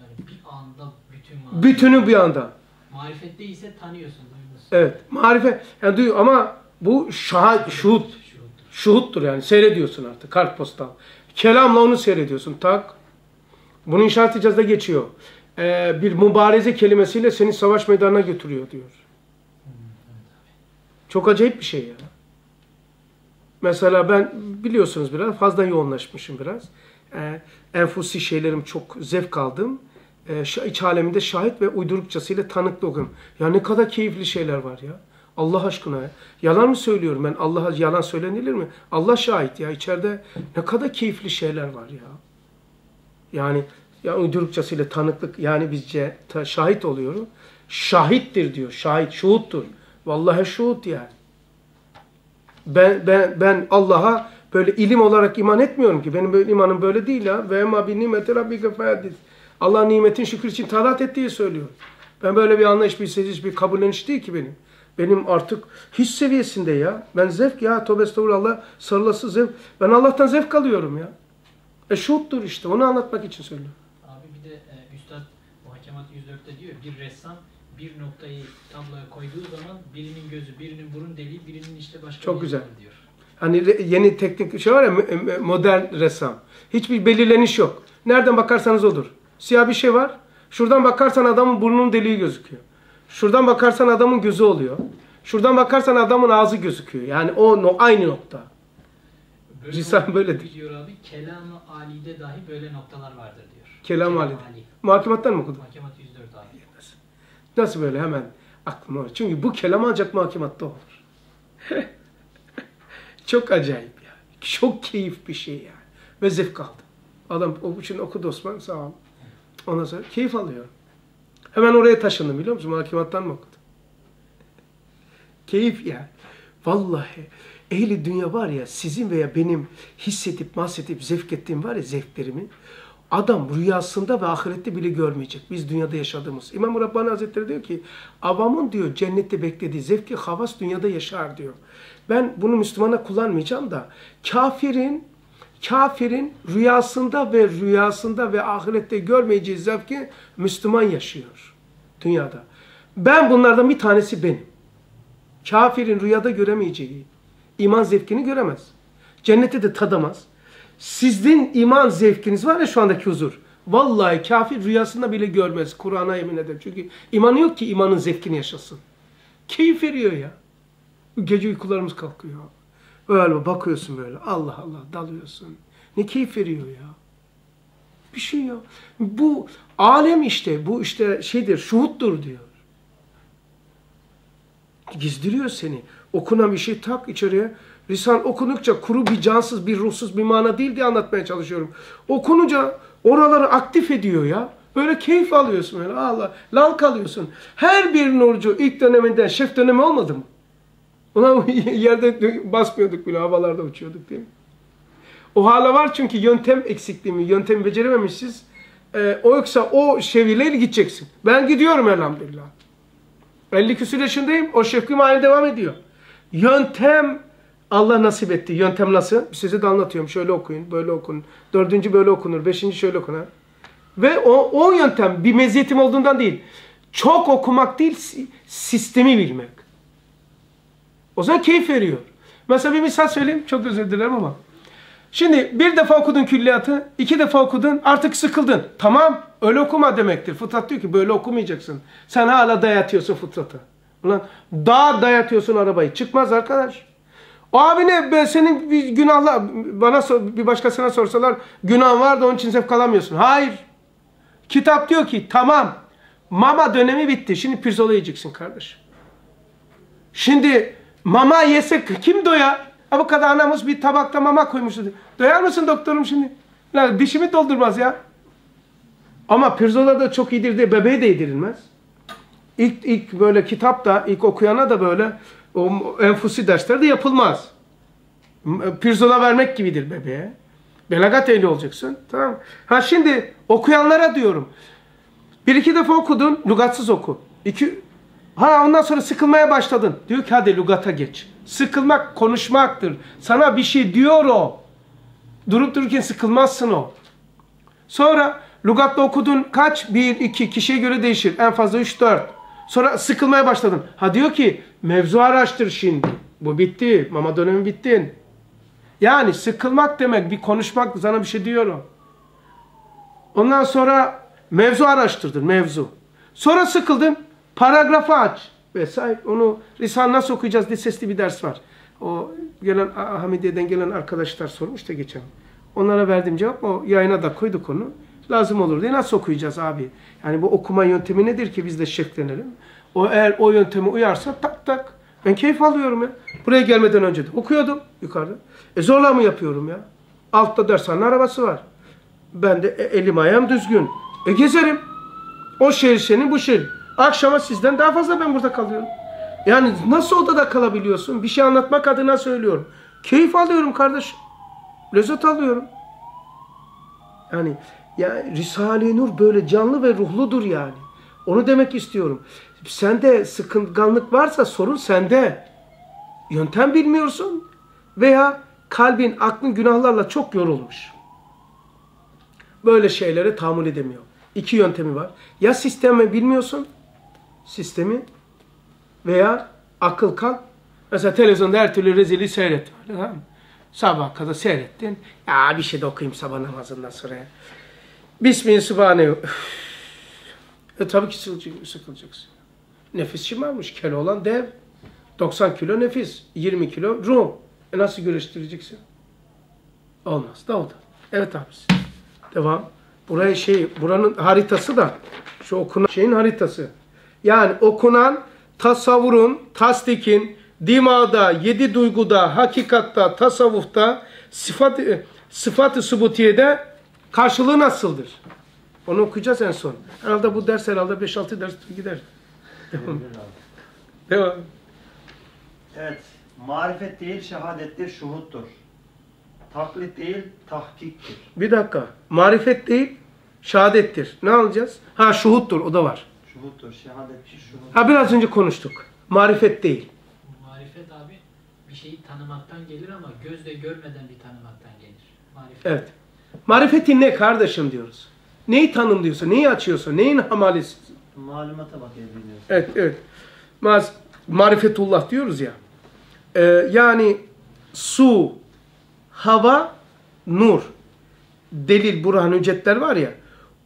Speaker 6: Yani bir anda bütün marifet.
Speaker 1: Bütünü bir anda.
Speaker 6: Marifet değilse tanıyorsun, duymuyorsun.
Speaker 1: Evet. Marife. Yani duy ama bu şahit, şuhut.
Speaker 6: Şuhuttur.
Speaker 1: Yani. Seyrediyorsun artık. Kartpostal. Kelamla onu seyrediyorsun. Tak. Bunun işaret icazda geçiyor. Ee, bir mübareze kelimesiyle seni savaş meydanına götürüyor diyor. Çok acayip bir şey ya. Mesela ben biliyorsunuz biraz fazla yoğunlaşmışım biraz. Ee, enfusi şeylerim çok zevk aldım. Ee, iç aleminde şahit ve uydurukçasıyla tanıklı okuyorum. Ya ne kadar keyifli şeyler var ya. Allah aşkına ya. Yalan mı söylüyorum ben? Allah'a yalan söylenilir mi? Allah şahit ya. içeride ne kadar keyifli şeyler var ya. Yani ya uydurukçasıyla tanıklık yani bizce ta- şahit oluyorum. Şahittir diyor. Şahit, şuhuttur. Vallahi şuhut yani. Ben ben ben Allah'a böyle ilim olarak iman etmiyorum ki. Benim böyle imanım böyle değil ya. Ve ma bi nimeti rabbike fehaddis. Allah nimetin şükür için tadat ettiği söylüyor. Ben böyle bir anlayış, bir seçiş, bir kabulleniş değil ki benim. Benim artık his seviyesinde ya. Ben zevk ya. Tövbe estağfurullah. Sarılası zevk. Ben Allah'tan zevk alıyorum ya. E şuhuttur işte. Onu anlatmak için söylüyorum.
Speaker 6: Abi bir de e, Üstad Muhakemat 104'te diyor bir ressam bir noktayı tabloya koyduğu zaman birinin gözü, birinin burun deliği, birinin işte başka
Speaker 1: Çok
Speaker 6: bir
Speaker 1: güzel.
Speaker 6: diyor.
Speaker 1: Hani yeni teknik şey var ya modern ressam. Hiçbir belirleniş yok. Nereden bakarsanız odur. Siyah bir şey var. Şuradan bakarsan adamın burnunun deliği gözüküyor. Şuradan bakarsan adamın gözü oluyor. Şuradan bakarsan adamın ağzı gözüküyor. Yani o no, aynı nokta.
Speaker 6: Böyle olduğunu
Speaker 1: böyledir.
Speaker 6: Biliyor abi. Kelam-ı Ali'de dahi böyle noktalar vardır diyor.
Speaker 1: Kelam-ı
Speaker 6: Ali.
Speaker 1: Muhakemattan mı okudun?
Speaker 6: Muhakemat 104 abi.
Speaker 1: Nasıl böyle hemen aklıma. Çünkü bu kelam ancak muhakematta olur. Çok acayip yani. Çok keyif bir şey yani. Ve zevk aldım. Adam o için okudu Osman sağ ol. Ondan sonra keyif alıyorum. Hemen oraya taşındım biliyor musun? Muhakemattan mı okudum? Keyif yani. Vallahi ehli dünya var ya sizin veya benim hissedip mahsedip zevk ettiğim var ya zevklerimi adam rüyasında ve ahirette bile görmeyecek. Biz dünyada yaşadığımız. İmam Rabbani Hazretleri diyor ki avamın diyor cennette beklediği zevki havas dünyada yaşar diyor. Ben bunu Müslümana kullanmayacağım da kafirin kafirin rüyasında ve rüyasında ve ahirette görmeyeceği zevki Müslüman yaşıyor dünyada. Ben bunlardan bir tanesi benim. Kafirin rüyada göremeyeceği iman zevkini göremez. Cennette de tadamaz. Sizin iman zevkiniz var ya şu andaki huzur. Vallahi kafir rüyasında bile görmez. Kur'an'a yemin ederim. Çünkü imanı yok ki imanın zevkini yaşasın. Keyif veriyor ya. Gece uykularımız kalkıyor. Böyle bakıyorsun böyle. Allah Allah dalıyorsun. Ne keyif veriyor ya. Bir şey ya. Bu alem işte. Bu işte şeydir. Şuhuttur diyor. Gizdiriyor seni. Okunan bir şey tak içeriye. Lisan okudukça kuru bir cansız bir ruhsuz bir mana değil diye anlatmaya çalışıyorum. Okununca oraları aktif ediyor ya. Böyle keyif alıyorsun böyle Allah. Lal kalıyorsun. Her bir nurcu ilk döneminden şef dönemi olmadı mı? Ulan yerde basmıyorduk bile havalarda uçuyorduk değil mi? O hala var çünkü yöntem eksikliği mi, yöntemi becerememişiz. Ee, o yoksa o seviyeyle gideceksin. Ben gidiyorum elhamdülillah. 50 küsur yaşındayım. O şefkim aynı devam ediyor. Yöntem Allah nasip etti. Yöntem nasıl? Size de anlatıyorum. Şöyle okuyun, böyle okun. Dördüncü böyle okunur, beşinci şöyle okunur. Ve o, o yöntem bir meziyetim olduğundan değil. Çok okumak değil, si- sistemi bilmek. O zaman keyif veriyor. Mesela bir misal söyleyeyim. Çok özür dilerim ama. Şimdi bir defa okudun külliyatı, iki defa okudun, artık sıkıldın. Tamam, öyle okuma demektir. Fıtrat diyor ki böyle okumayacaksın. Sen hala dayatıyorsun fıtratı. Ulan daha dayatıyorsun arabayı. Çıkmaz arkadaş. Abi ne be senin bir günahla bana bir başkasına sorsalar günah var da onun için zevk alamıyorsun. Hayır. Kitap diyor ki tamam mama dönemi bitti. Şimdi pirzola yiyeceksin kardeş. Şimdi mama yesek kim doyar? Ha bu kadar anamız bir tabakta mama koymuştu. Doyar mısın doktorum şimdi? Lan dişimi doldurmaz ya. Ama pirzola da çok iyidir diye bebeğe de yedirilmez. İlk, ilk böyle kitapta, ilk okuyana da böyle o enfusi dersleri de yapılmaz. M- Pirzola vermek gibidir bebeğe. Belagat ehli olacaksın. Tamam? Ha şimdi okuyanlara diyorum. Bir iki defa okudun, lugatsız oku. İki, ha ondan sonra sıkılmaya başladın. Diyor ki hadi lugata geç. Sıkılmak konuşmaktır. Sana bir şey diyor o. Durup dururken sıkılmazsın o. Sonra lugatla okudun kaç? Bir, iki kişiye göre değişir. En fazla üç, dört. Sonra sıkılmaya başladın. Ha diyor ki mevzu araştır şimdi. Bu bitti. Mama dönemi bittin. Yani sıkılmak demek bir konuşmak sana bir şey diyor o. Ondan sonra mevzu araştırdın mevzu. Sonra sıkıldın paragrafı aç vesaire. Onu Risale nasıl okuyacağız diye sesli bir ders var. O gelen Hamidiye'den gelen arkadaşlar sormuş da geçen. Onlara verdiğim cevap o yayına da koyduk onu. Lazım olur diye nasıl okuyacağız abi? Yani bu okuma yöntemi nedir ki biz de şeklenelim? O eğer o yönteme uyarsa tak tak. Ben keyif alıyorum ya. Buraya gelmeden önce de okuyordum yukarıda. E zorla mı yapıyorum ya? Altta dershane arabası var. Ben de e- elim ayağım düzgün. E gezerim. O şehir senin bu şehir. Akşama sizden daha fazla ben burada kalıyorum. Yani nasıl odada kalabiliyorsun? Bir şey anlatmak adına söylüyorum. Keyif alıyorum kardeş. Lezzet alıyorum. Yani ya Risale-i Nur böyle canlı ve ruhludur yani. Onu demek istiyorum. Sende sıkıntıganlık varsa sorun sende. Yöntem bilmiyorsun veya kalbin, aklın günahlarla çok yorulmuş. Böyle şeylere tahammül edemiyor. İki yöntemi var. Ya sistemi bilmiyorsun, sistemi veya akıl kalp. Mesela televizyonda her türlü rezili seyret. Sabah kadar seyrettin. Ya bir şey de okuyayım sabah namazından sonra. Bismillahirrahmanirrahim. E tabii ki sıkılacak- sıkılacaksın. Nefis şımarmış. Kilo olan dev. 90 kilo nefis. 20 kilo ruh. E nasıl güreştireceksin? Olmaz. Da o da. Evet abisi. Devam. Buraya şey, buranın haritası da şu okunan şeyin haritası. Yani okunan tasavvurun, tasdikin, dimada, yedi duyguda, hakikatta, tasavvufta, sıfat, sıfat-ı subutiyede karşılığı nasıldır? Onu okuyacağız en son. Herhalde bu ders herhalde 5-6 ders gider. Devam. Devam.
Speaker 2: Evet. Marifet değil şehadettir, şuhuttur. Taklit değil, tahkiktir.
Speaker 1: Bir dakika. Marifet değil, şehadettir. Ne alacağız? Ha şuhuttur, o da var.
Speaker 2: Şuhuttur, şehadettir, şuhut.
Speaker 1: Ha biraz önce konuştuk. Marifet değil.
Speaker 6: Marifet abi bir şeyi tanımaktan gelir ama gözle görmeden bir tanımaktan gelir. Marifet.
Speaker 1: Evet. Marifetin ne kardeşim diyoruz. Neyi tanımlıyorsun, neyi açıyorsun, neyin hamalesi?
Speaker 2: Malumata bak biliyorsun.
Speaker 1: Evet, evet. Maz, marifetullah diyoruz ya. Ee, yani su, hava, nur. Delil, burhan, hüccetler var ya.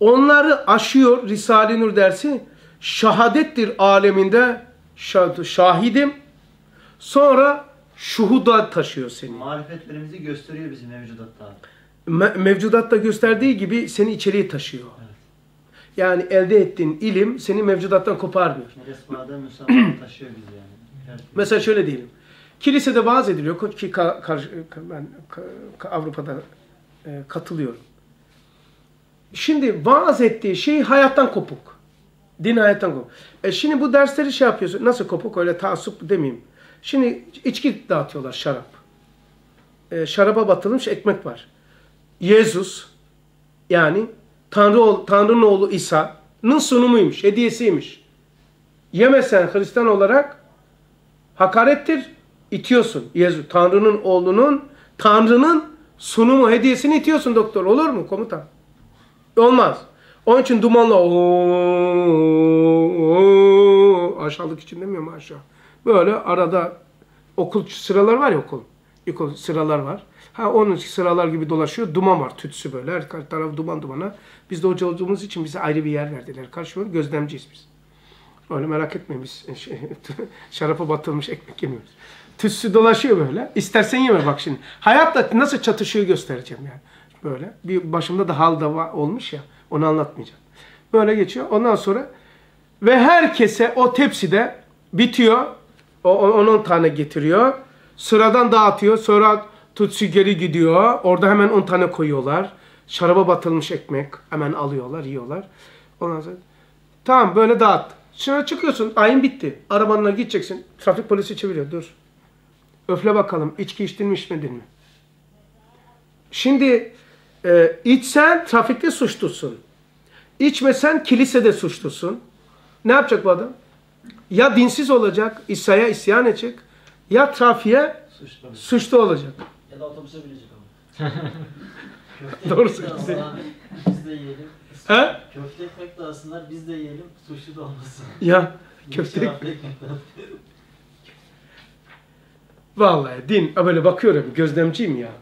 Speaker 1: Onları aşıyor Risale-i Nur dersi. Şahadettir aleminde şah- şahidim. Sonra şuhuda taşıyor seni.
Speaker 2: Marifetlerimizi gösteriyor bizim mevcudatta.
Speaker 1: Me- mevcudatta gösterdiği gibi seni içeriye taşıyor. Yani elde ettiğin ilim seni mevcudattan koparmıyor.
Speaker 2: Esma'da müsamaha taşıyor bizi yani.
Speaker 1: Mesela şöyle diyelim. Kilisede vaaz ediliyor ki ka- ka- ben ka- Avrupa'da e, katılıyorum. şimdi vaaz ettiği şey hayattan kopuk. Din hayattan kopuk. E şimdi bu dersleri şey yapıyorsun. Nasıl kopuk? Öyle taassup demeyeyim. Şimdi içki dağıtıyorlar şarap. E, şaraba batırılmış ekmek var. Yezus yani Tanrı Tanrı'nın oğlu İsa'nın sunumuymuş, hediyesiymiş. Yemesen Hristiyan olarak hakarettir, itiyorsun. Yezu Tanrı'nın oğlunun Tanrı'nın sunumu, hediyesini itiyorsun doktor. Olur mu komutan? Olmaz. Onun için dumanla "Oo, aşağılık için demiyorum aşağı. Böyle arada okul sıralar var ya okul. Okul sıralar var. Ha onun sıralar gibi dolaşıyor. Duman var. Tütsü böyle. Her taraf duman dumana. Biz de hoca olduğumuz için bize ayrı bir yer verdiler. Karşı gözlemciyiz biz. Öyle merak etmeyin biz şey, şarapa batırılmış ekmek yemiyoruz. Tütsü dolaşıyor böyle. İstersen yeme bak şimdi. Hayatla nasıl çatışıyor göstereceğim yani. Böyle. Bir başımda da hal da va- olmuş ya. Onu anlatmayacağım. Böyle geçiyor. Ondan sonra ve herkese o tepside bitiyor. O 10 tane getiriyor. Sıradan dağıtıyor. Sonra tutsu geri gidiyor. Orada hemen 10 tane koyuyorlar. Şaraba batılmış ekmek. Hemen alıyorlar, yiyorlar. Ondan sonra tamam böyle dağıt. Sonra çıkıyorsun. Ayın bitti. Arabanla gideceksin. Trafik polisi çeviriyor. Dur. Öfle bakalım. içki içtin mi içmedin mi? Şimdi e, içsen trafikte suçlusun. İçmesen kilisede suçlusun. Ne yapacak bu adam? Ya dinsiz olacak, İsa'ya isyan edecek, ya trafiğe
Speaker 7: Suçlu.
Speaker 1: suçlu olacak.
Speaker 7: Ya da otobüse binecek ama. Köfte
Speaker 1: Doğru
Speaker 7: ekmek de
Speaker 1: söylüyorsun.
Speaker 7: alsınlar, Biz de yiyelim.
Speaker 1: He?
Speaker 7: Köfte ekmek de alsınlar biz de yiyelim. Suçlu da olmasın.
Speaker 1: Ya köfte
Speaker 7: şaraplı ekmek de.
Speaker 1: Vallahi din böyle bakıyorum gözlemciyim ya.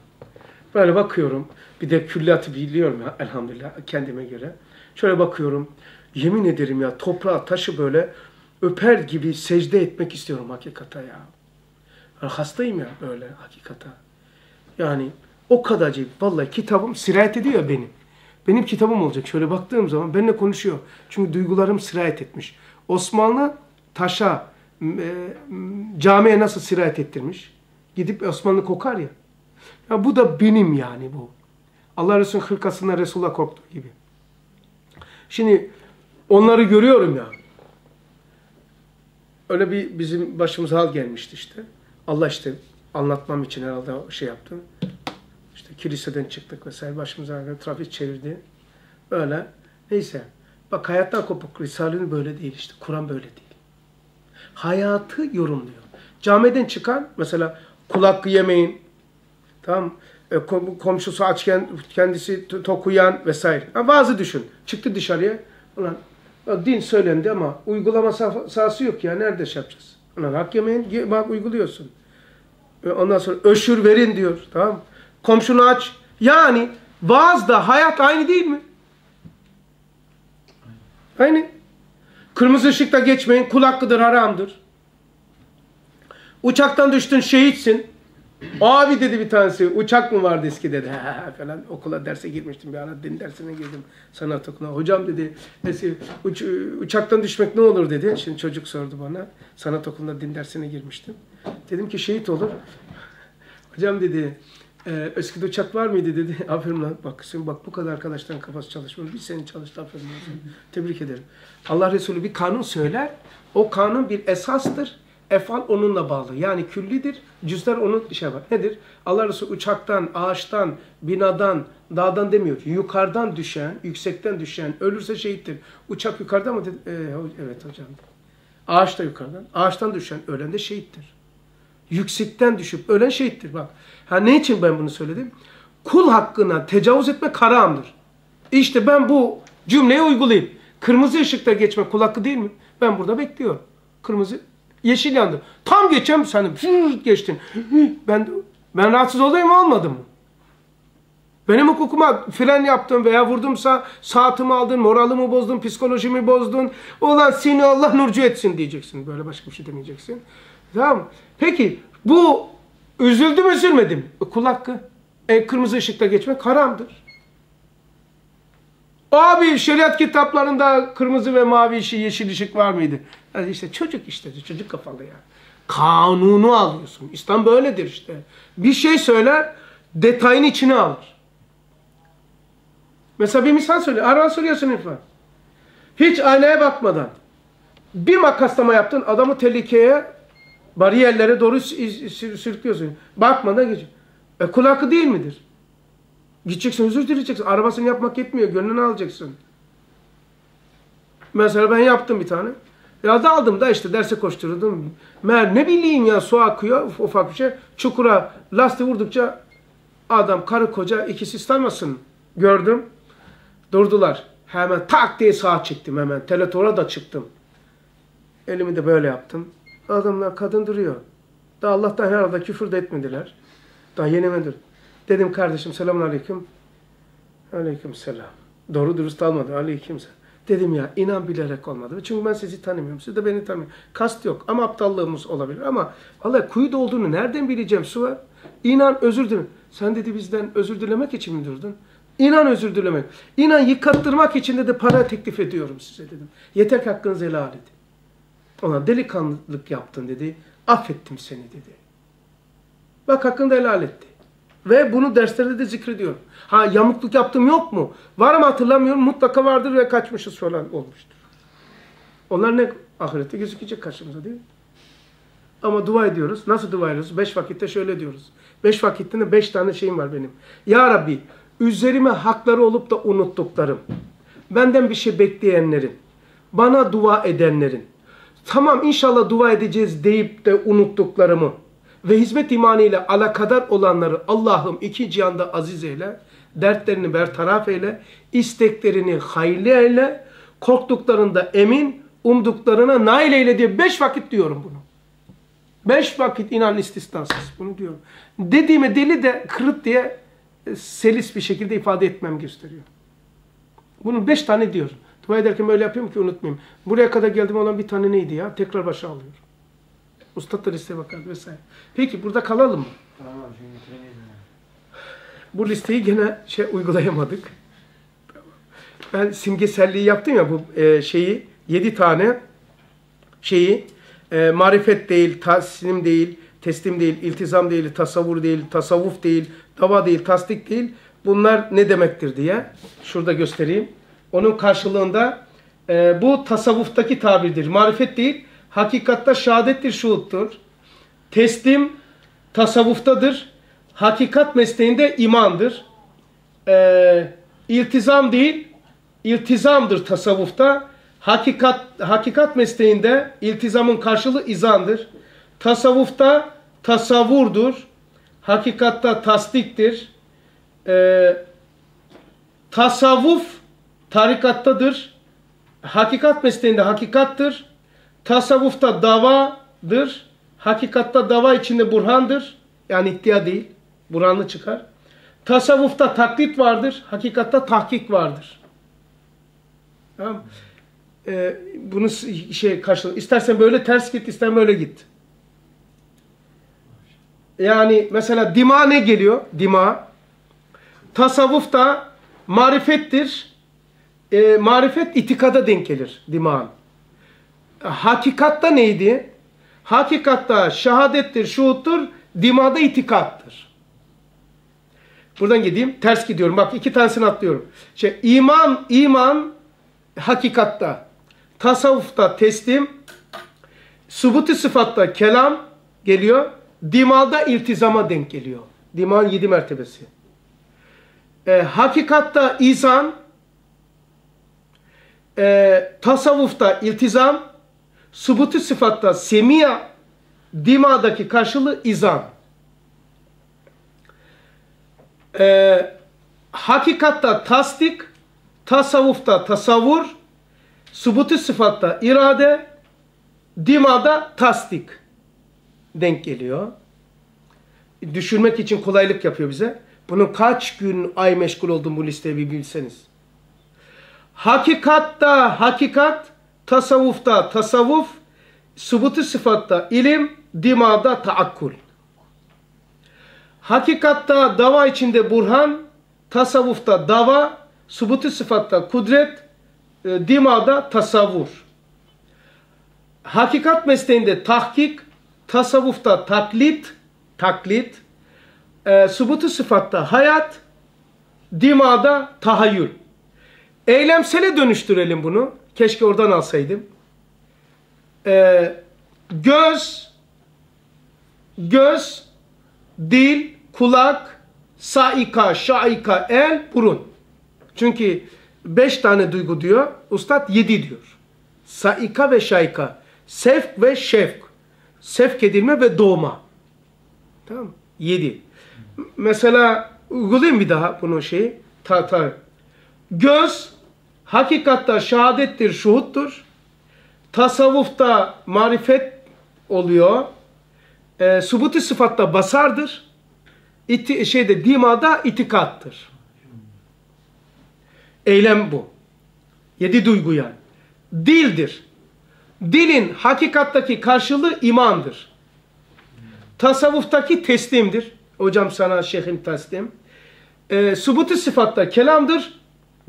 Speaker 1: Böyle bakıyorum. Bir de külliyatı biliyorum ya elhamdülillah kendime göre. Şöyle bakıyorum. Yemin ederim ya toprağa taşı böyle öper gibi secde etmek istiyorum hakikata ya. Yani hastayım ya böyle hakikata. Yani o kadar acayip. Vallahi kitabım sirayet ediyor benim. Benim kitabım olacak. Şöyle baktığım zaman benimle konuşuyor. Çünkü duygularım sirayet etmiş. Osmanlı taşa, e, camiye nasıl sirayet ettirmiş? Gidip Osmanlı kokar ya. Ya bu da benim yani bu. Allah Resulü'nün hırkasında Resulullah korktuğu gibi. Şimdi onları görüyorum ya. Öyle bir bizim başımıza hal gelmişti işte. Allah işte anlatmam için herhalde şey yaptı. İşte kiliseden çıktık vesaire başımıza trafik çevirdi. Öyle. Neyse. Bak hayattan kopuk. Risale'nin böyle değil işte. Kur'an böyle değil. Hayatı yorumluyor. Camiden çıkan mesela kul hakkı yemeyin. Tamam e, kom- komşusu açken kendisi t- tok uyan vesaire. Ha, bazı düşün. Çıktı dışarıya. Ulan din söylendi ama uygulama sah- sahası yok ya. Nerede şey yapacağız? Ulan hak yemeyin. ye- Bak uyguluyorsun. Ondan sonra öşür verin diyor. Tamam mı? Komşunu aç. Yani vaazda hayat aynı değil mi? Aynı. Kırmızı ışıkta geçmeyin. Kul haramdır. Uçaktan düştün, şehitsin. Abi dedi bir tanesi, uçak mı vardı eski dedi. Falan okula derse girmiştim bir ara din dersine girdim sanat okuluna. Hocam dedi, neyse, uç, uçaktan düşmek ne olur dedi. Şimdi çocuk sordu bana. Sanat okulunda din dersine girmiştim. Dedim ki şehit olur. Hocam dedi, e, eskide uçak var mıydı dedi. Aferin lan bak sen bak bu kadar arkadaşların kafası çalışmıyor. Bir sene çalıştı aferin. Tebrik ederim. Allah Resulü bir kanun söyler. O kanun bir esastır. Efal onunla bağlı. Yani küllidir. Cüzler onun şey var. Nedir? Allah Resulü uçaktan, ağaçtan, binadan, dağdan demiyor. Yukarıdan düşen, yüksekten düşen, ölürse şehittir. Uçak yukarıda mı? Dedi. "Ee, evet hocam. Ağaç da yukarıdan. Ağaçtan düşen, ölen de şehittir. Yüksekten düşüp ölen şehittir. Bak. Ha ne için ben bunu söyledim? Kul hakkına tecavüz etmek haramdır. İşte ben bu cümleyi uygulayayım. Kırmızı ışıkta geçmek kul hakkı değil mi? Ben burada bekliyorum. Kırmızı, yeşil yandı. Tam geçeceğim sen de geçtin. Ben ben rahatsız olayım olmadı mı? Benim hukukuma fren yaptın veya vurdumsa saatimi aldın, moralimi bozdun, psikolojimi bozdun. Ulan seni Allah nurcu etsin diyeceksin. Böyle başka bir şey demeyeceksin. Tamam? Peki bu üzüldü mü üzülmedi mi? E, Kul hakkı. E, kırmızı ışıkta geçmek haramdır. Abi şeriat kitaplarında kırmızı ve mavi ışık, yeşil ışık var mıydı? Yani işte çocuk işte, çocuk kafalı ya. Kanunu alıyorsun. İslam böyledir işte. Bir şey söyler, detayın içine alır. Mesela bir misal söyle. Araba soruyorsun İrfan. Hiç aynaya bakmadan bir makaslama yaptın adamı tehlikeye bariyerlere doğru sü- sü- sürüklüyorsun. Bakmadan geç. E kul hakkı değil midir? Gideceksin özür dileyeceksin. Arabasını yapmak yetmiyor. Gönlünü alacaksın. Mesela ben yaptım bir tane. Ya da aldım da işte derse koşturdum. Meğer ne bileyim ya su akıyor ufak bir şey. Çukura lastiği vurdukça adam karı koca ikisi istemesin. Gördüm. Durdular. Hemen tak diye sağa çektim hemen. Teletora da çıktım. Elimi de böyle yaptım. Adamlar kadın duruyor. Da Allah'tan herhalde küfür de etmediler. Daha yeni mi dur- Dedim kardeşim selamun aleyküm. Aleyküm selam. Doğru dürüst almadı. Aleyküm selam. Dedim ya inan bilerek olmadı. Çünkü ben sizi tanımıyorum. Siz de beni tanımıyorsunuz. Kast yok ama aptallığımız olabilir. Ama vallahi kuyuda olduğunu nereden bileceğim su var. İnan özür dilerim. Sen dedi bizden özür dilemek için mi durdun? İnan özür dilemek. İnan yıkattırmak için de para teklif ediyorum size dedim. Yeter ki hakkınızı helal edin. Ona delikanlılık yaptın dedi. Affettim seni dedi. Bak hakkını da helal etti. Ve bunu derslerde de zikrediyorum. Ha yamukluk yaptım yok mu? Var mı hatırlamıyorum. Mutlaka vardır ve kaçmışız falan olmuştur. Onlar ne? Ahirette gözükecek karşımıza değil mi? Ama dua ediyoruz. Nasıl dua ediyoruz? Beş vakitte şöyle diyoruz. Beş vakitte de beş tane şeyim var benim. Ya Rabbi üzerime hakları olup da unuttuklarım. Benden bir şey bekleyenlerin. Bana dua edenlerin. Tamam inşallah dua edeceğiz deyip de unuttuklarımı ve hizmet imanıyla alakadar olanları Allah'ım iki cihanda aziz eyle, dertlerini bertaraf eyle, isteklerini hayırlı eyle, korktuklarında emin, umduklarına nail eyle diye beş vakit diyorum bunu. Beş vakit inan istisnasız bunu diyorum. Dediğime deli de kırıt diye e, selis bir şekilde ifade etmem gösteriyor. Bunun beş tane diyor. Dua ederken böyle yapıyorum ki unutmayayım. Buraya kadar geldim olan bir tane neydi ya? Tekrar başa alıyorum. Ustad da listeye bakar vesaire. Peki burada kalalım mı?
Speaker 2: Tamam abi şimdi bitiremeyiz.
Speaker 1: Bu listeyi gene şey uygulayamadık. Ben simgeselliği yaptım ya bu e, şeyi yedi tane şeyi e, marifet değil, taslim değil, teslim değil, iltizam değil, tasavvur değil, tasavvuf değil, dava değil, tasdik değil. Bunlar ne demektir diye şurada göstereyim. Onun karşılığında e, bu tasavvuftaki tabirdir. Marifet değil, hakikatta şehadettir, şuhuttur. Teslim tasavvuftadır. Hakikat mesleğinde imandır. Ee, iltizam değil, iltizamdır tasavvufta. Hakikat, hakikat mesleğinde iltizamın karşılığı izandır. Tasavvufta tasavvurdur. Hakikatta tasdiktir. Ee, tasavvuf tarikattadır. Hakikat mesleğinde hakikattır. Tasavvufta davadır. Hakikatta dava içinde burhandır. Yani iddia değil. Burhanlı çıkar. Tasavvufta taklit vardır. Hakikatta tahkik vardır. Tamam. Ee, bunu şey karşılığı. İstersen böyle ters git, istersen böyle git. Yani mesela dima ne geliyor? Dima. Tasavvufta marifettir. Ee, marifet itikada denk gelir dimağın. Hakikatta neydi? Hakikatta şehadettir, şuhuttur, dimada itikattır. Buradan gideyim, ters gidiyorum. Bak iki tanesini atlıyorum. Şey, iman, iman hakikatta, tasavvufta teslim, subuti sıfatta kelam geliyor, dimada iltizama denk geliyor. Dimağın yedi mertebesi. Ee, hakikatta izan, e, tasavvufta iltizam, subuti sıfatta semiya, dimadaki karşılığı izan. Ee, hakikatta tasdik, tasavvufta tasavvur, subuti sıfatta irade, dimada tasdik denk geliyor. Düşünmek için kolaylık yapıyor bize. Bunun kaç gün ay meşgul oldum bu listeyi bir bilseniz. Hakikatta hakikat, tasavvufta tasavvuf, subutu sıfatta ilim, dimada taakkul. Hakikatta dava içinde burhan, tasavvufta dava, subutu sıfatta kudret, e, dimada tasavvur. Hakikat mesleğinde tahkik, tasavvufta taklit, taklit, e, subutu sıfatta hayat, dimada tahayyül. Eylemsele dönüştürelim bunu. Keşke oradan alsaydım. Ee, göz, göz, dil, kulak, saika, şaika, el, burun. Çünkü beş tane duygu diyor. Ustad yedi diyor. Saika ve şaika. Sevk ve şevk. Sevk edilme ve doğma. Tamam? Yedi. Mesela uygulayayım bir daha bunu şeyi. Ta, ta. Göz hakikatta şehadettir, şuhuttur. Tasavvufta marifet oluyor. E, subuti sıfatta basardır. İti, şeyde dimada itikattır. Eylem bu. Yedi duygu yani. Dildir. Dilin hakikattaki karşılığı imandır. Tasavvuftaki teslimdir. Hocam sana şeyhim teslim. E, subuti sıfatta kelamdır.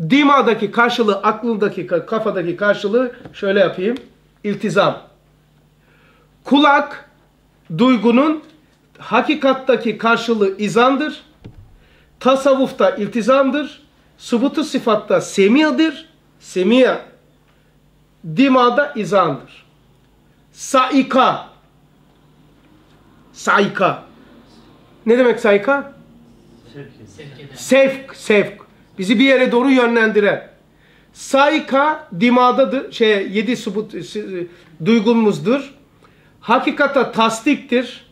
Speaker 1: Dimadaki karşılığı, aklındaki, kafadaki karşılığı şöyle yapayım. İltizam. Kulak, duygunun hakikattaki karşılığı izandır. Tasavvufta iltizamdır. Subutu sıfatta semiyadır. Semiya. Dimada izandır. Saika. Saika. Ne demek saika?
Speaker 2: Sevk
Speaker 6: Sevk.
Speaker 1: Sevk, sevk. Bizi bir yere doğru yönlendiren. Saika dimadadır. Şey, yedi subut, duygumuzdur. Hakikata tasdiktir.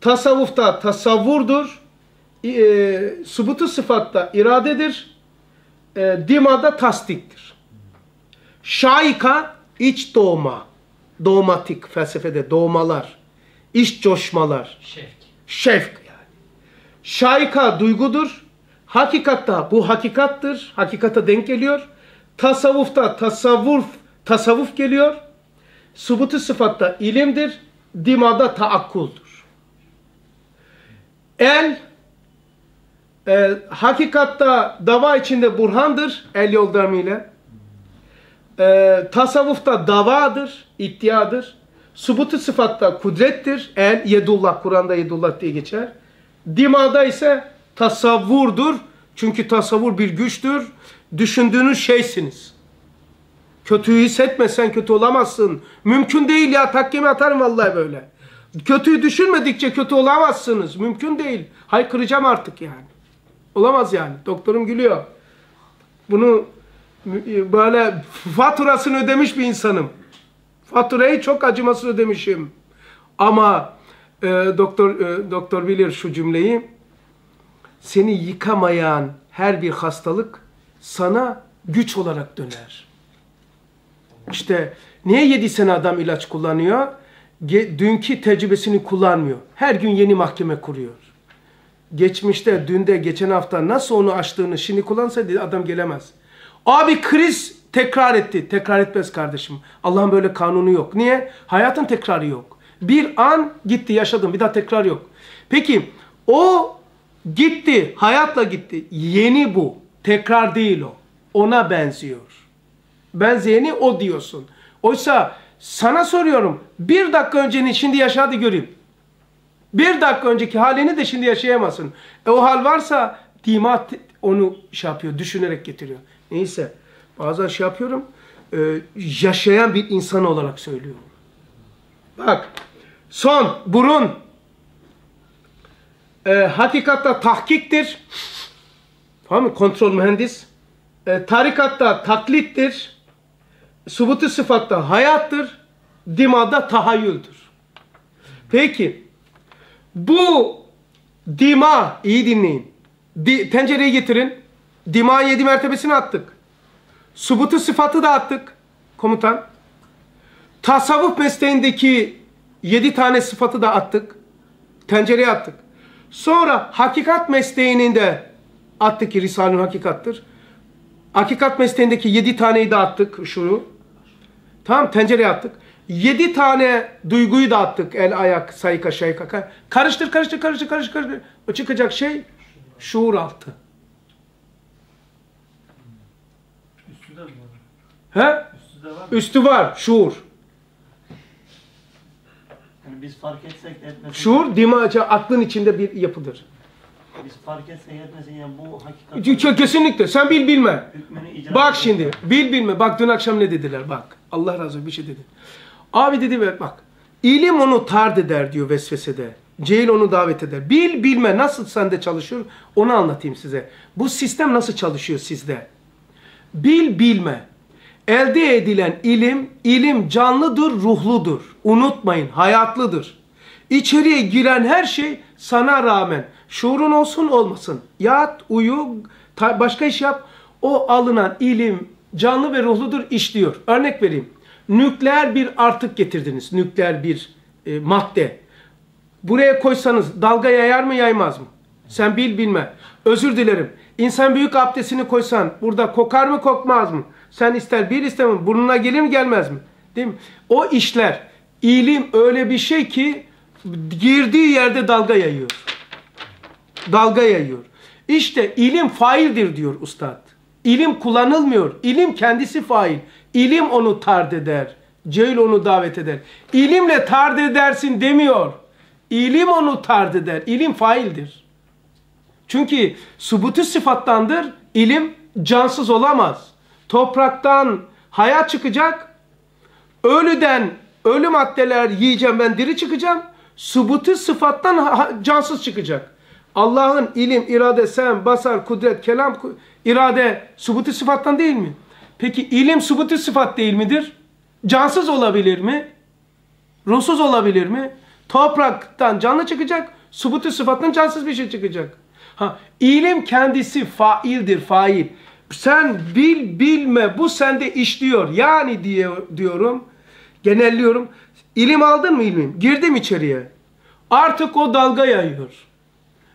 Speaker 1: Tasavvufta tasavvurdur. E, subutu sıfatta iradedir. E, dimada tasdiktir. Şaika iç doğma. Doğmatik felsefede doğmalar. iç coşmalar.
Speaker 6: Şevk.
Speaker 1: Şevk yani. Şaika duygudur. Hakikatta bu hakikattır. Hakikata denk geliyor. Tasavvufta tasavvuf, tasavvuf geliyor. Subutu sıfatta ilimdir. Dimada taakkuldur. El e, hakikatta dava içinde burhandır. El yordamıyla. E, tasavvufta davadır, iddiadır. Subutu sıfatta kudrettir. El, yedullah, Kur'an'da yedullah diye geçer. Dimada ise tasavvurdur. Çünkü tasavvur bir güçtür. Düşündüğünüz şeysiniz. Kötüyü hissetmesen kötü olamazsın. Mümkün değil ya takkemi atarım vallahi böyle. Kötüyü düşünmedikçe kötü olamazsınız. Mümkün değil. Haykıracağım artık yani. Olamaz yani. Doktorum gülüyor. Bunu böyle faturasını ödemiş bir insanım. Faturayı çok acımasız ödemişim. Ama e, doktor e, doktor bilir şu cümleyi. Seni yıkamayan her bir hastalık sana güç olarak döner. İşte niye yedi sene adam ilaç kullanıyor? Dünkü tecrübesini kullanmıyor. Her gün yeni mahkeme kuruyor. Geçmişte, dünde, geçen hafta nasıl onu açtığını şimdi kullansaydı adam gelemez. Abi kriz tekrar etti. Tekrar etmez kardeşim. Allah'ın böyle kanunu yok. Niye? Hayatın tekrarı yok. Bir an gitti yaşadım bir daha tekrar yok. Peki o gitti hayatla gitti. Yeni bu. Tekrar değil o. Ona benziyor. Benzeyeni o diyorsun. Oysa sana soruyorum. Bir dakika önceni şimdi yaşadı göreyim. Bir dakika önceki halini de şimdi yaşayamazsın. E o hal varsa dimat onu şey yapıyor, düşünerek getiriyor. Neyse bazen şey yapıyorum, e, yaşayan bir insan olarak söylüyorum. Bak, son, burun. E, hakikatta tahkiktir. Tamam mı? Kontrol mühendis. E, tarikatta taklittir. Subutu sıfatta hayattır. Dimada tahayyüldür. Peki, bu dima, iyi dinleyin. Di, tencereyi getirin. Dima yedi mertebesini attık. Subutu sıfatı da attık. Komutan. Tasavvuf mesleğindeki yedi tane sıfatı da attık. Tencereye attık. Sonra hakikat mesleğinin de attık ki Risale-i Hakikat'tır. Hakikat mesleğindeki yedi taneyi de attık. Şunu. Tamam tencereye attık. Yedi tane duyguyu da attık. El, ayak, sayka, şayka. Karıştır, karıştır, karıştır, karıştır, karıştır. O çıkacak şey şuur altı.
Speaker 4: Üstü de var?
Speaker 1: He?
Speaker 4: Üstü de var?
Speaker 1: Üstü var, şuur.
Speaker 2: Yani biz fark etsek de etmesek
Speaker 1: Şuur, dimaca, aklın içinde bir yapıdır.
Speaker 2: Biz fark etsek etmesek yani bu hakikat
Speaker 1: Ke- Kesinlikle. Sen bil bilme. Bak şimdi. Bil bilme. Bak dün akşam ne dediler bak. Allah razı olsun bir şey dedi. Abi dedi bak. İlim onu tard eder diyor vesvesede. Cehil onu davet eder. Bil bilme nasıl sende çalışıyor onu anlatayım size. Bu sistem nasıl çalışıyor sizde? Bil bilme. Elde edilen ilim, ilim canlıdır, ruhludur. Unutmayın, hayatlıdır. İçeriye giren her şey sana rağmen. Şuurun olsun olmasın. Yat, uyu, başka iş yap. O alınan ilim canlı ve ruhludur, işliyor. Örnek vereyim. Nükleer bir artık getirdiniz. Nükleer bir e, madde. Buraya koysanız dalga yayar mı yaymaz mı? Sen bil bilme. Özür dilerim. İnsan büyük abdestini koysan burada kokar mı kokmaz mı? Sen ister bil istemem. Burnuna gelir mi gelmez mi? Değil mi? O işler. ilim öyle bir şey ki girdiği yerde dalga yayıyor. Dalga yayıyor. İşte ilim faildir diyor ustad. İlim kullanılmıyor. İlim kendisi fail. İlim onu tard eder. Cehil onu davet eder. İlimle tard edersin demiyor. İlim onu tard eder. İlim faildir. Çünkü subutu sıfattandır. İlim cansız olamaz. Topraktan hayat çıkacak. Ölüden ölü maddeler yiyeceğim ben diri çıkacağım. Subutu sıfattan cansız çıkacak. Allah'ın ilim, irade, sen, basar, kudret, kelam, irade subutu sıfattan değil mi? Peki ilim subutu sıfat değil midir? Cansız olabilir mi? Ruhsuz olabilir mi? Topraktan canlı çıkacak, subutu sıfattan cansız bir şey çıkacak. Ha, ilim kendisi faildir, fail. Sen bil bilme bu sende işliyor. Yani diye diyorum, genelliyorum. İlim aldın mı ilmim? Girdim içeriye. Artık o dalga yayıyor.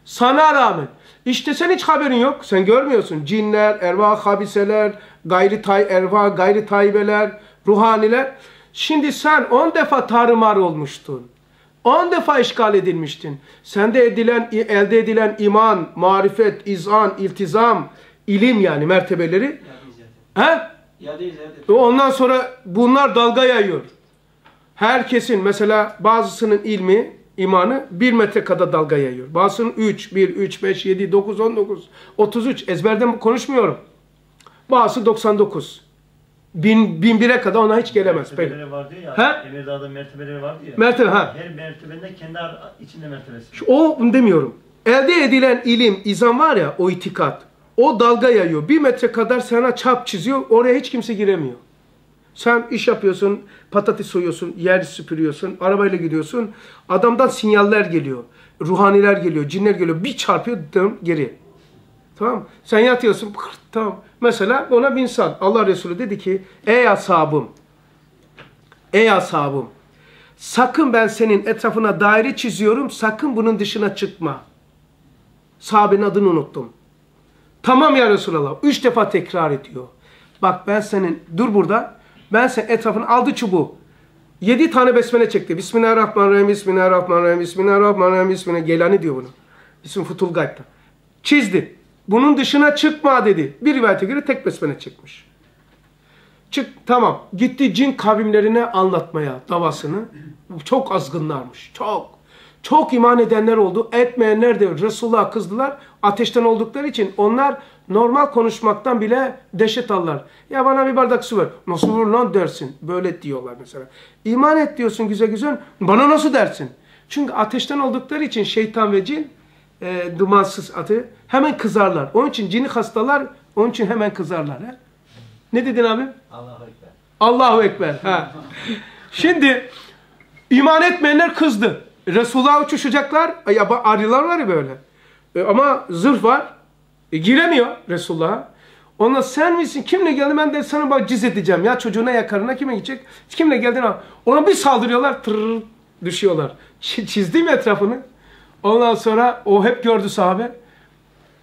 Speaker 1: Sana rağmen. İşte sen hiç haberin yok. Sen görmüyorsun. Cinler, ervah habiseler, gayri tay ervah, gayri taybeler, ruhaniler. Şimdi sen 10 defa tarımar olmuştun. 10 defa işgal edilmiştin. Sende edilen, elde edilen iman, marifet, izan, iltizam, ilim yani mertebeleri.
Speaker 7: İade ziyade.
Speaker 1: He?
Speaker 7: İade ziyade.
Speaker 1: Ve Ondan sonra bunlar dalga yayıyor. Herkesin mesela bazısının ilmi, imanı 1 metre kadar dalga yayıyor. Bazısının 3, 1, 3, 5, 7, 9, 19, 33. Ezberden konuşmuyorum. Bazısı 99. 1000, 1001'e kadar ona hiç gelemez.
Speaker 2: Mertebeleri var diyor ya.
Speaker 1: He?
Speaker 2: Emirdağ'da mertebeleri var diyor.
Speaker 1: Mertebe ha.
Speaker 2: Her mertebenin kendi içinde mertebesi.
Speaker 1: O demiyorum. Elde edilen ilim, izan var ya o itikat. O dalga yayıyor. Bir metre kadar sana çap çiziyor. Oraya hiç kimse giremiyor. Sen iş yapıyorsun, patates soyuyorsun, yer süpürüyorsun, arabayla gidiyorsun. Adamdan sinyaller geliyor. Ruhaniler geliyor, cinler geliyor. Bir çarpıyor dön geri. Tamam? Sen yatıyorsun. pırt, Tamam. Mesela ona bir insan. Allah Resulü dedi ki ey ashabım ey ashabım sakın ben senin etrafına daire çiziyorum sakın bunun dışına çıkma. Sahabenin adını unuttum. Tamam ya Resulallah. Üç defa tekrar ediyor. Bak ben senin, dur burada. Ben senin etrafını aldı çubuğu. Yedi tane besmele çekti. Bismillahirrahmanirrahim, Bismillahirrahmanirrahim, Bismillahirrahmanirrahim, Bismillah. Gelani diyor bunu. İsmi Futul Gayb'da. Çizdi. Bunun dışına çıkma dedi. Bir rivayete göre tek besmele çekmiş. Çık tamam. Gitti cin kavimlerine anlatmaya davasını. Çok azgınlarmış. Çok. Çok iman edenler oldu. Etmeyenler de Resulullah'a kızdılar. Ateşten oldukları için onlar normal konuşmaktan bile dehşet alırlar. Ya bana bir bardak su ver. Nasıl olur lan dersin. Böyle diyorlar mesela. İman et diyorsun güzel güzel. Bana nasıl dersin? Çünkü ateşten oldukları için şeytan ve cin e, dumansız atı hemen kızarlar. Onun için cini hastalar onun için hemen kızarlar. He? Ne dedin abi?
Speaker 7: Allahu Ekber.
Speaker 1: Allahu Ekber. Ha. Şimdi iman etmeyenler kızdı. Resulullah'a uçuşacaklar. Ya arılar var ya böyle. E, ama zırh var. E, giremiyor Resulullah'a. Ona sen misin? Kimle geldin? Ben de sana bak ciz edeceğim. Ya çocuğuna ya karına kime gidecek? Kimle geldin? Ona bir saldırıyorlar. Tırr, düşüyorlar. Ç- Çizdi mi etrafını? Ondan sonra o hep gördü sahabe.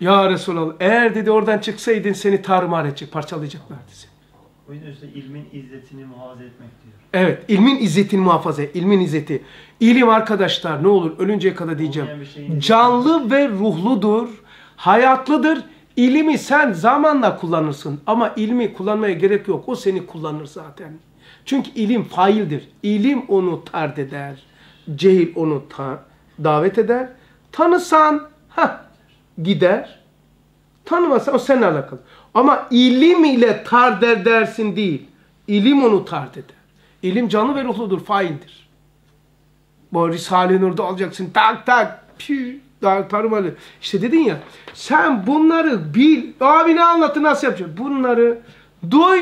Speaker 1: Ya Resulallah eğer dedi oradan çıksaydın seni tarumar edecek, parçalayacaklardı seni.
Speaker 2: O yüzden işte ilmin izzetini muhafaza etmek diyor.
Speaker 1: Evet, ilmin izzetini muhafaza, et, ilmin izzeti. İlim arkadaşlar ne olur ölünceye kadar diyeceğim. Canlı ve ruhludur, hayatlıdır. İlimi sen zamanla kullanırsın ama ilmi kullanmaya gerek yok. O seni kullanır zaten. Çünkü ilim faildir. İlim onu tard eder. Cehil onu ta- davet eder. Tanısan, ha gider. Tanımazsan o seninle alakalı. Ama ilim ile tard edersin değil. İlim onu tard eder. İlim canlı ve ruhludur, faildir. Bu Risale-i Nur'da alacaksın tak tak pü daha tarımalı. İşte dedin ya sen bunları bil. Abi ne anlattı nasıl yapacaksın? Bunları duy.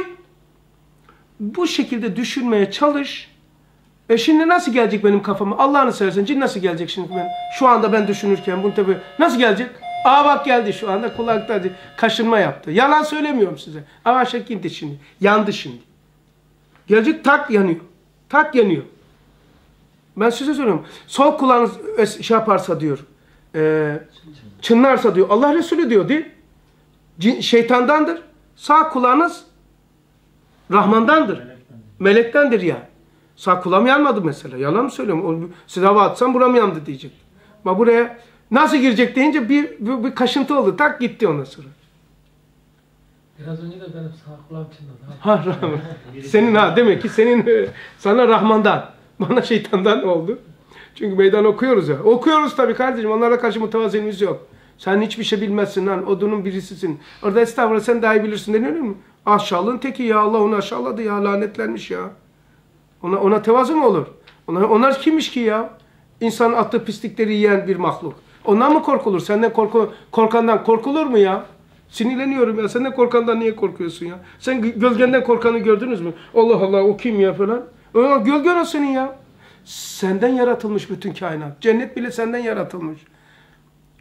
Speaker 1: Bu şekilde düşünmeye çalış. E şimdi nasıl gelecek benim kafama? Allah'ını seversen cin nasıl gelecek şimdi ben? Şu anda ben düşünürken bunu tabii nasıl gelecek? Aa bak geldi şu anda kulakta kaşınma yaptı. Yalan söylemiyorum size. Ama şek indi şimdi. Yandı şimdi. Gelecek tak yanıyor. Tak yanıyor. Ben size söylüyorum. Sol kulağınız şey yaparsa diyor. E, çınlarsa diyor. Allah Resulü diyor değil. Şeytandandır. Sağ kulağınız Rahmandandır. Melektendir ya. Sağ kulağım yanmadı mesela. Yalan mı söylüyorum? Size hava atsam buram yandı diyecek. Ama buraya nasıl girecek deyince bir, bir, bir kaşıntı oldu. Tak gitti ondan sonra.
Speaker 5: Biraz önce de benim sağ kulağım çınladı.
Speaker 1: Ha Rahman. Senin ha demek ki senin e, sana Rahman'dan, bana şeytandan oldu. Çünkü meydan okuyoruz ya. Okuyoruz tabii kardeşim. Onlara karşı mütevaziliğimiz yok. Sen hiçbir şey bilmezsin lan. Odunun birisisin. Orada estağfurullah sen daha iyi bilirsin deniyor mu? Aşağılığın teki ya. Allah onu aşağıladı ya. Lanetlenmiş ya. Ona, ona tevazu mu olur? Onlar, onlar kimmiş ki ya? İnsanın attığı pislikleri yiyen bir mahluk. Ondan mı korkulur? Senden korku, korkandan korkulur mu ya? Sinirleniyorum ya. Senden korkandan niye korkuyorsun ya? Sen gö- gölgenden korkanı gördünüz mü? Allah Allah o kim ya falan. Öyle gölgen o senin ya. Senden yaratılmış bütün kainat. Cennet bile senden yaratılmış.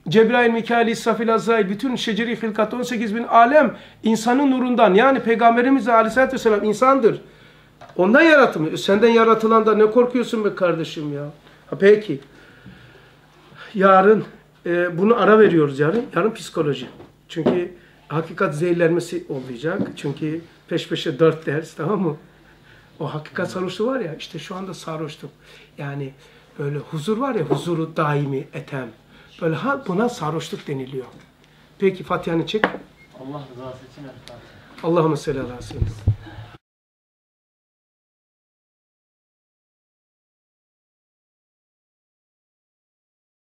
Speaker 1: Cebrail, Mikail, İsrafil, Azrail, bütün şeceri hilkat 18 bin alem insanın nurundan yani Peygamberimiz Aleyhisselatü Vesselam insandır. Ondan yaratılmış. Senden yaratılan da ne korkuyorsun be kardeşim ya? Ha, peki. Yarın e, bunu ara veriyoruz yarın. Yarın psikoloji. Çünkü hakikat zehirlenmesi olacak. Çünkü peş peşe dört ders tamam mı? O hakikat sarhoşluğu var ya işte şu anda sarhoşluk. Yani böyle huzur var ya huzuru daimi etem. Böyle ha buna sarhoşluk deniliyor. Peki Fatiha'nı çek.
Speaker 2: Allah rızası için el Fatiha.
Speaker 1: Allahümme salli ala seyyidina.